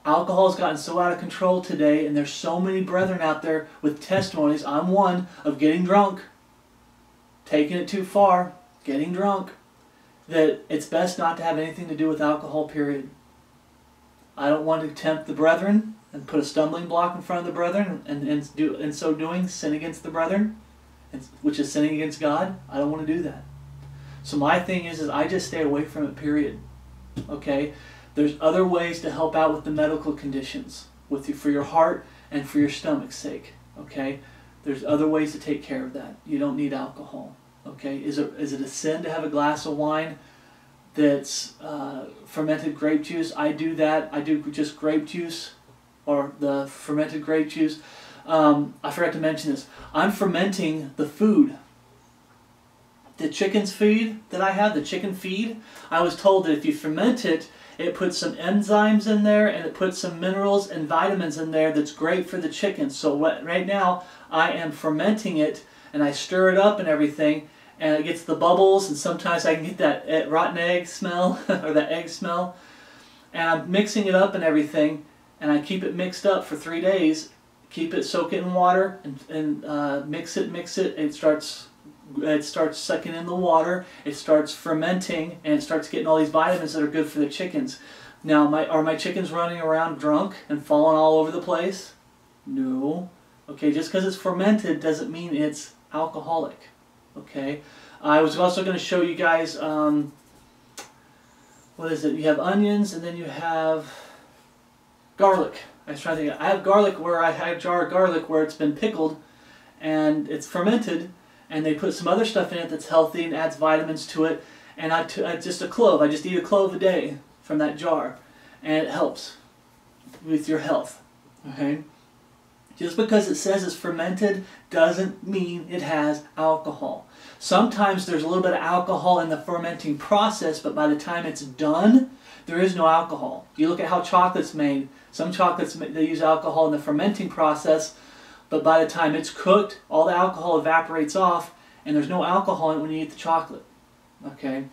alcohol has gotten so out of control today, and there's so many brethren out there with testimonies. I'm one of getting drunk, taking it too far, getting drunk, that it's best not to have anything to do with alcohol, period. I don't want to tempt the brethren and put a stumbling block in front of the brethren, and, and do, in so doing, sin against the brethren, which is sinning against God. I don't want to do that. So my thing is, is I just stay away from it. Period. Okay. There's other ways to help out with the medical conditions, with you for your heart and for your stomach's sake. Okay. There's other ways to take care of that. You don't need alcohol. Okay. Is it is it a sin to have a glass of wine? That's uh, fermented grape juice. I do that. I do just grape juice or the fermented grape juice. Um, I forgot to mention this. I'm fermenting the food the chicken's feed that I have, the chicken feed, I was told that if you ferment it, it puts some enzymes in there and it puts some minerals and vitamins in there that's great for the chicken. So what, right now I am fermenting it and I stir it up and everything and it gets the bubbles and sometimes I can get that eh, rotten egg smell or that egg smell. And I'm mixing it up and everything and I keep it mixed up for three days. Keep it, soak it in water and, and uh, mix it, mix it. It starts it starts sucking in the water, it starts fermenting, and it starts getting all these vitamins that are good for the chickens. Now, my, are my chickens running around drunk and falling all over the place? No. Okay, just because it's fermented doesn't mean it's alcoholic. Okay, I was also going to show you guys, um, what is it? You have onions and then you have garlic. I was trying to think. I have garlic where I have jar of garlic where it's been pickled and it's fermented and they put some other stuff in it that's healthy and adds vitamins to it. And I, I just a clove. I just eat a clove a day from that jar, and it helps with your health. Okay. Just because it says it's fermented doesn't mean it has alcohol. Sometimes there's a little bit of alcohol in the fermenting process, but by the time it's done, there is no alcohol. You look at how chocolate's made. Some chocolates, they use alcohol in the fermenting process, but by the time it's cooked, all the alcohol evaporates off, and there's no alcohol in it when you eat the chocolate. Okay?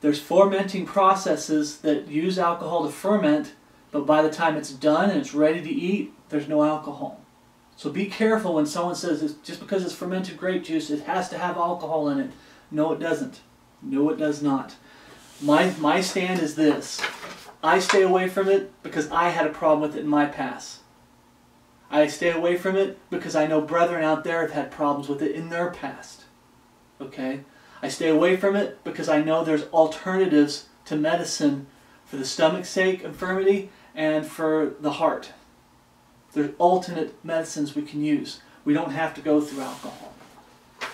There's fermenting processes that use alcohol to ferment, but by the time it's done and it's ready to eat, there's no alcohol. So be careful when someone says just because it's fermented grape juice, it has to have alcohol in it. No, it doesn't. No, it does not. My, my stand is this. I stay away from it because I had a problem with it in my past. I stay away from it because I know brethren out there have had problems with it in their past. Okay? I stay away from it because I know there's alternatives to medicine for the stomach's sake, infirmity, and for the heart. There's alternate medicines we can use. We don't have to go through alcohol.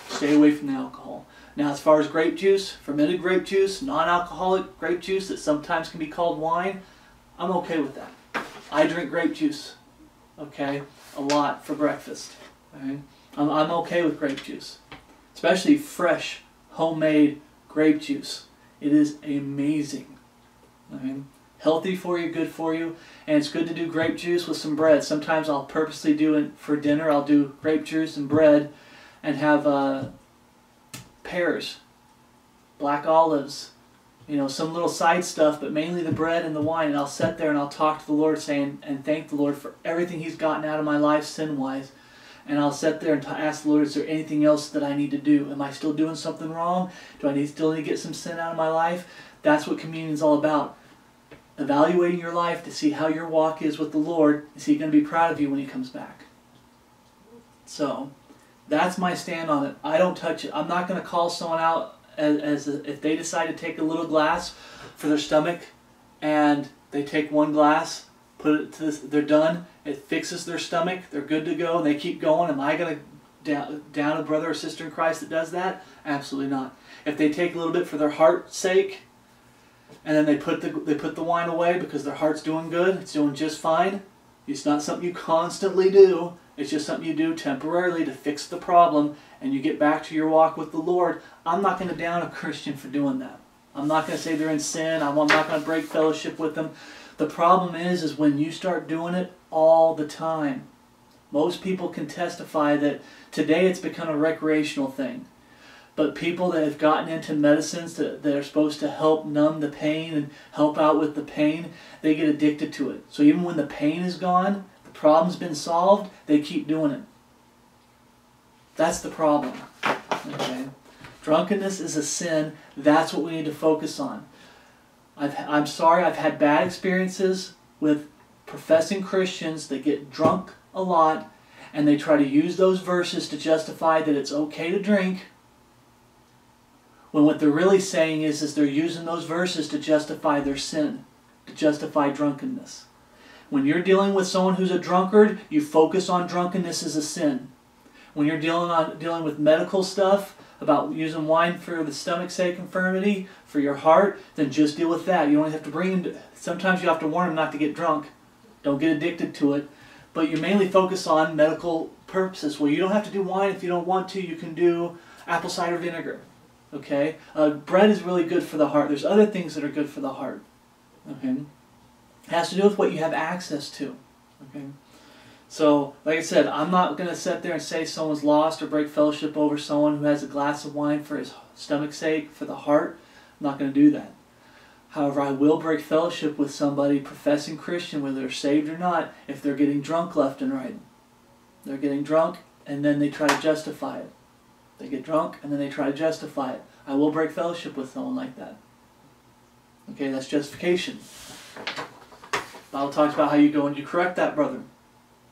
Stay away from the alcohol. Now, as far as grape juice, fermented grape juice, non-alcoholic grape juice that sometimes can be called wine, I'm okay with that. I drink grape juice, okay, a lot for breakfast. Okay? I'm, I'm okay with grape juice, especially fresh, homemade grape juice. It is amazing. Okay? Healthy for you, good for you, and it's good to do grape juice with some bread. Sometimes I'll purposely do it for dinner. I'll do grape juice and bread and have uh, pears, black olives, you know, some little side stuff, but mainly the bread and the wine. And I'll sit there and I'll talk to the Lord saying and thank the Lord for everything He's gotten out of my life sin-wise. And I'll sit there and ask the Lord, is there anything else that I need to do? Am I still doing something wrong? Do I need, still need to get some sin out of my life? That's what communion is all about evaluating your life to see how your walk is with the Lord. Is He going to be proud of you when He comes back? So, that's my stand on it. I don't touch it. I'm not going to call someone out as, as a, if they decide to take a little glass for their stomach and they take one glass, put it to this, they're done. It fixes their stomach. They're good to go. And they keep going. Am I going to down, down a brother or sister in Christ that does that? Absolutely not. If they take a little bit for their heart's sake and then they put the they put the wine away because their heart's doing good, it's doing just fine. It's not something you constantly do. It's just something you do temporarily to fix the problem and you get back to your walk with the Lord. I'm not going to down a Christian for doing that. I'm not going to say they're in sin. I'm not going to break fellowship with them. The problem is is when you start doing it all the time. Most people can testify that today it's become a recreational thing. But people that have gotten into medicines that, that are supposed to help numb the pain and help out with the pain, they get addicted to it. So even when the pain is gone, the problem's been solved, they keep doing it. That's the problem. Okay? Drunkenness is a sin. That's what we need to focus on. I've, I'm sorry, I've had bad experiences with professing Christians that get drunk a lot and they try to use those verses to justify that it's okay to drink when what they're really saying is, is they're using those verses to justify their sin, to justify drunkenness. When you're dealing with someone who's a drunkard, you focus on drunkenness as a sin. When you're dealing on dealing with medical stuff about using wine for the stomach's sake infirmity, for your heart, then just deal with that. You don't have to bring them. sometimes you have to warn them not to get drunk. Don't get addicted to it. But you mainly focus on medical purposes. Well, you don't have to do wine if you don't want to. You can do apple cider vinegar. Okay? Uh, bread is really good for the heart. There's other things that are good for the heart. Okay? It has to do with what you have access to. Okay? So, like I said, I'm not going to sit there and say someone's lost or break fellowship over someone who has a glass of wine for his stomach's sake, for the heart. I'm not going to do that. However, I will break fellowship with somebody professing Christian, whether they're saved or not, if they're getting drunk left and right. They're getting drunk, and then they try to justify it. They get drunk and then they try to justify it. I will break fellowship with someone like that. Okay, that's justification. Bible talks about how you go and you correct that brother.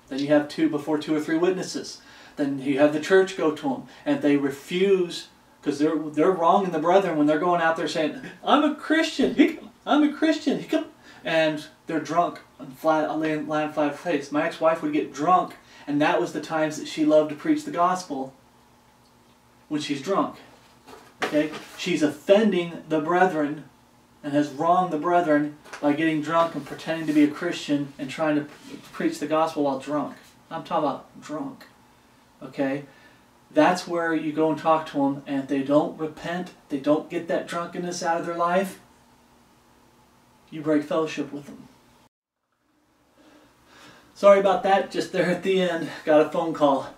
Then you have two before two or three witnesses. Then you have the church go to them, and they refuse because they're they're wrong in the brethren when they're going out there saying, "I'm a Christian, I'm a Christian," and they're drunk and flat lying flat face. My ex-wife would get drunk, and that was the times that she loved to preach the gospel. When she's drunk, okay, she's offending the brethren and has wronged the brethren by getting drunk and pretending to be a Christian and trying to preach the gospel while drunk. I'm talking about drunk. Okay? That's where you go and talk to them, and they don't repent, they don't get that drunkenness out of their life, you break fellowship with them. Sorry about that, just there at the end, got a phone call.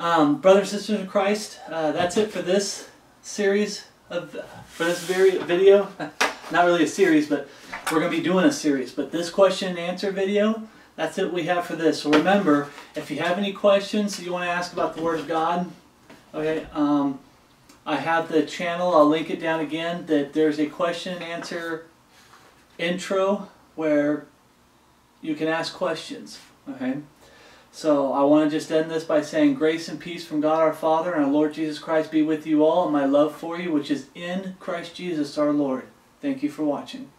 Um, brothers and sisters in Christ, uh, that's it for this series of for this very video. not really a series, but we're going to be doing a series. But this question and answer video, that's it we have for this. So remember, if you have any questions you want to ask about the Word of God, okay, um, I have the channel, I'll link it down again, that there's a question and answer intro where you can ask questions, okay? So I want to just end this by saying grace and peace from God our Father and our Lord Jesus Christ be with you all and my love for you which is in Christ Jesus our Lord. Thank you for watching.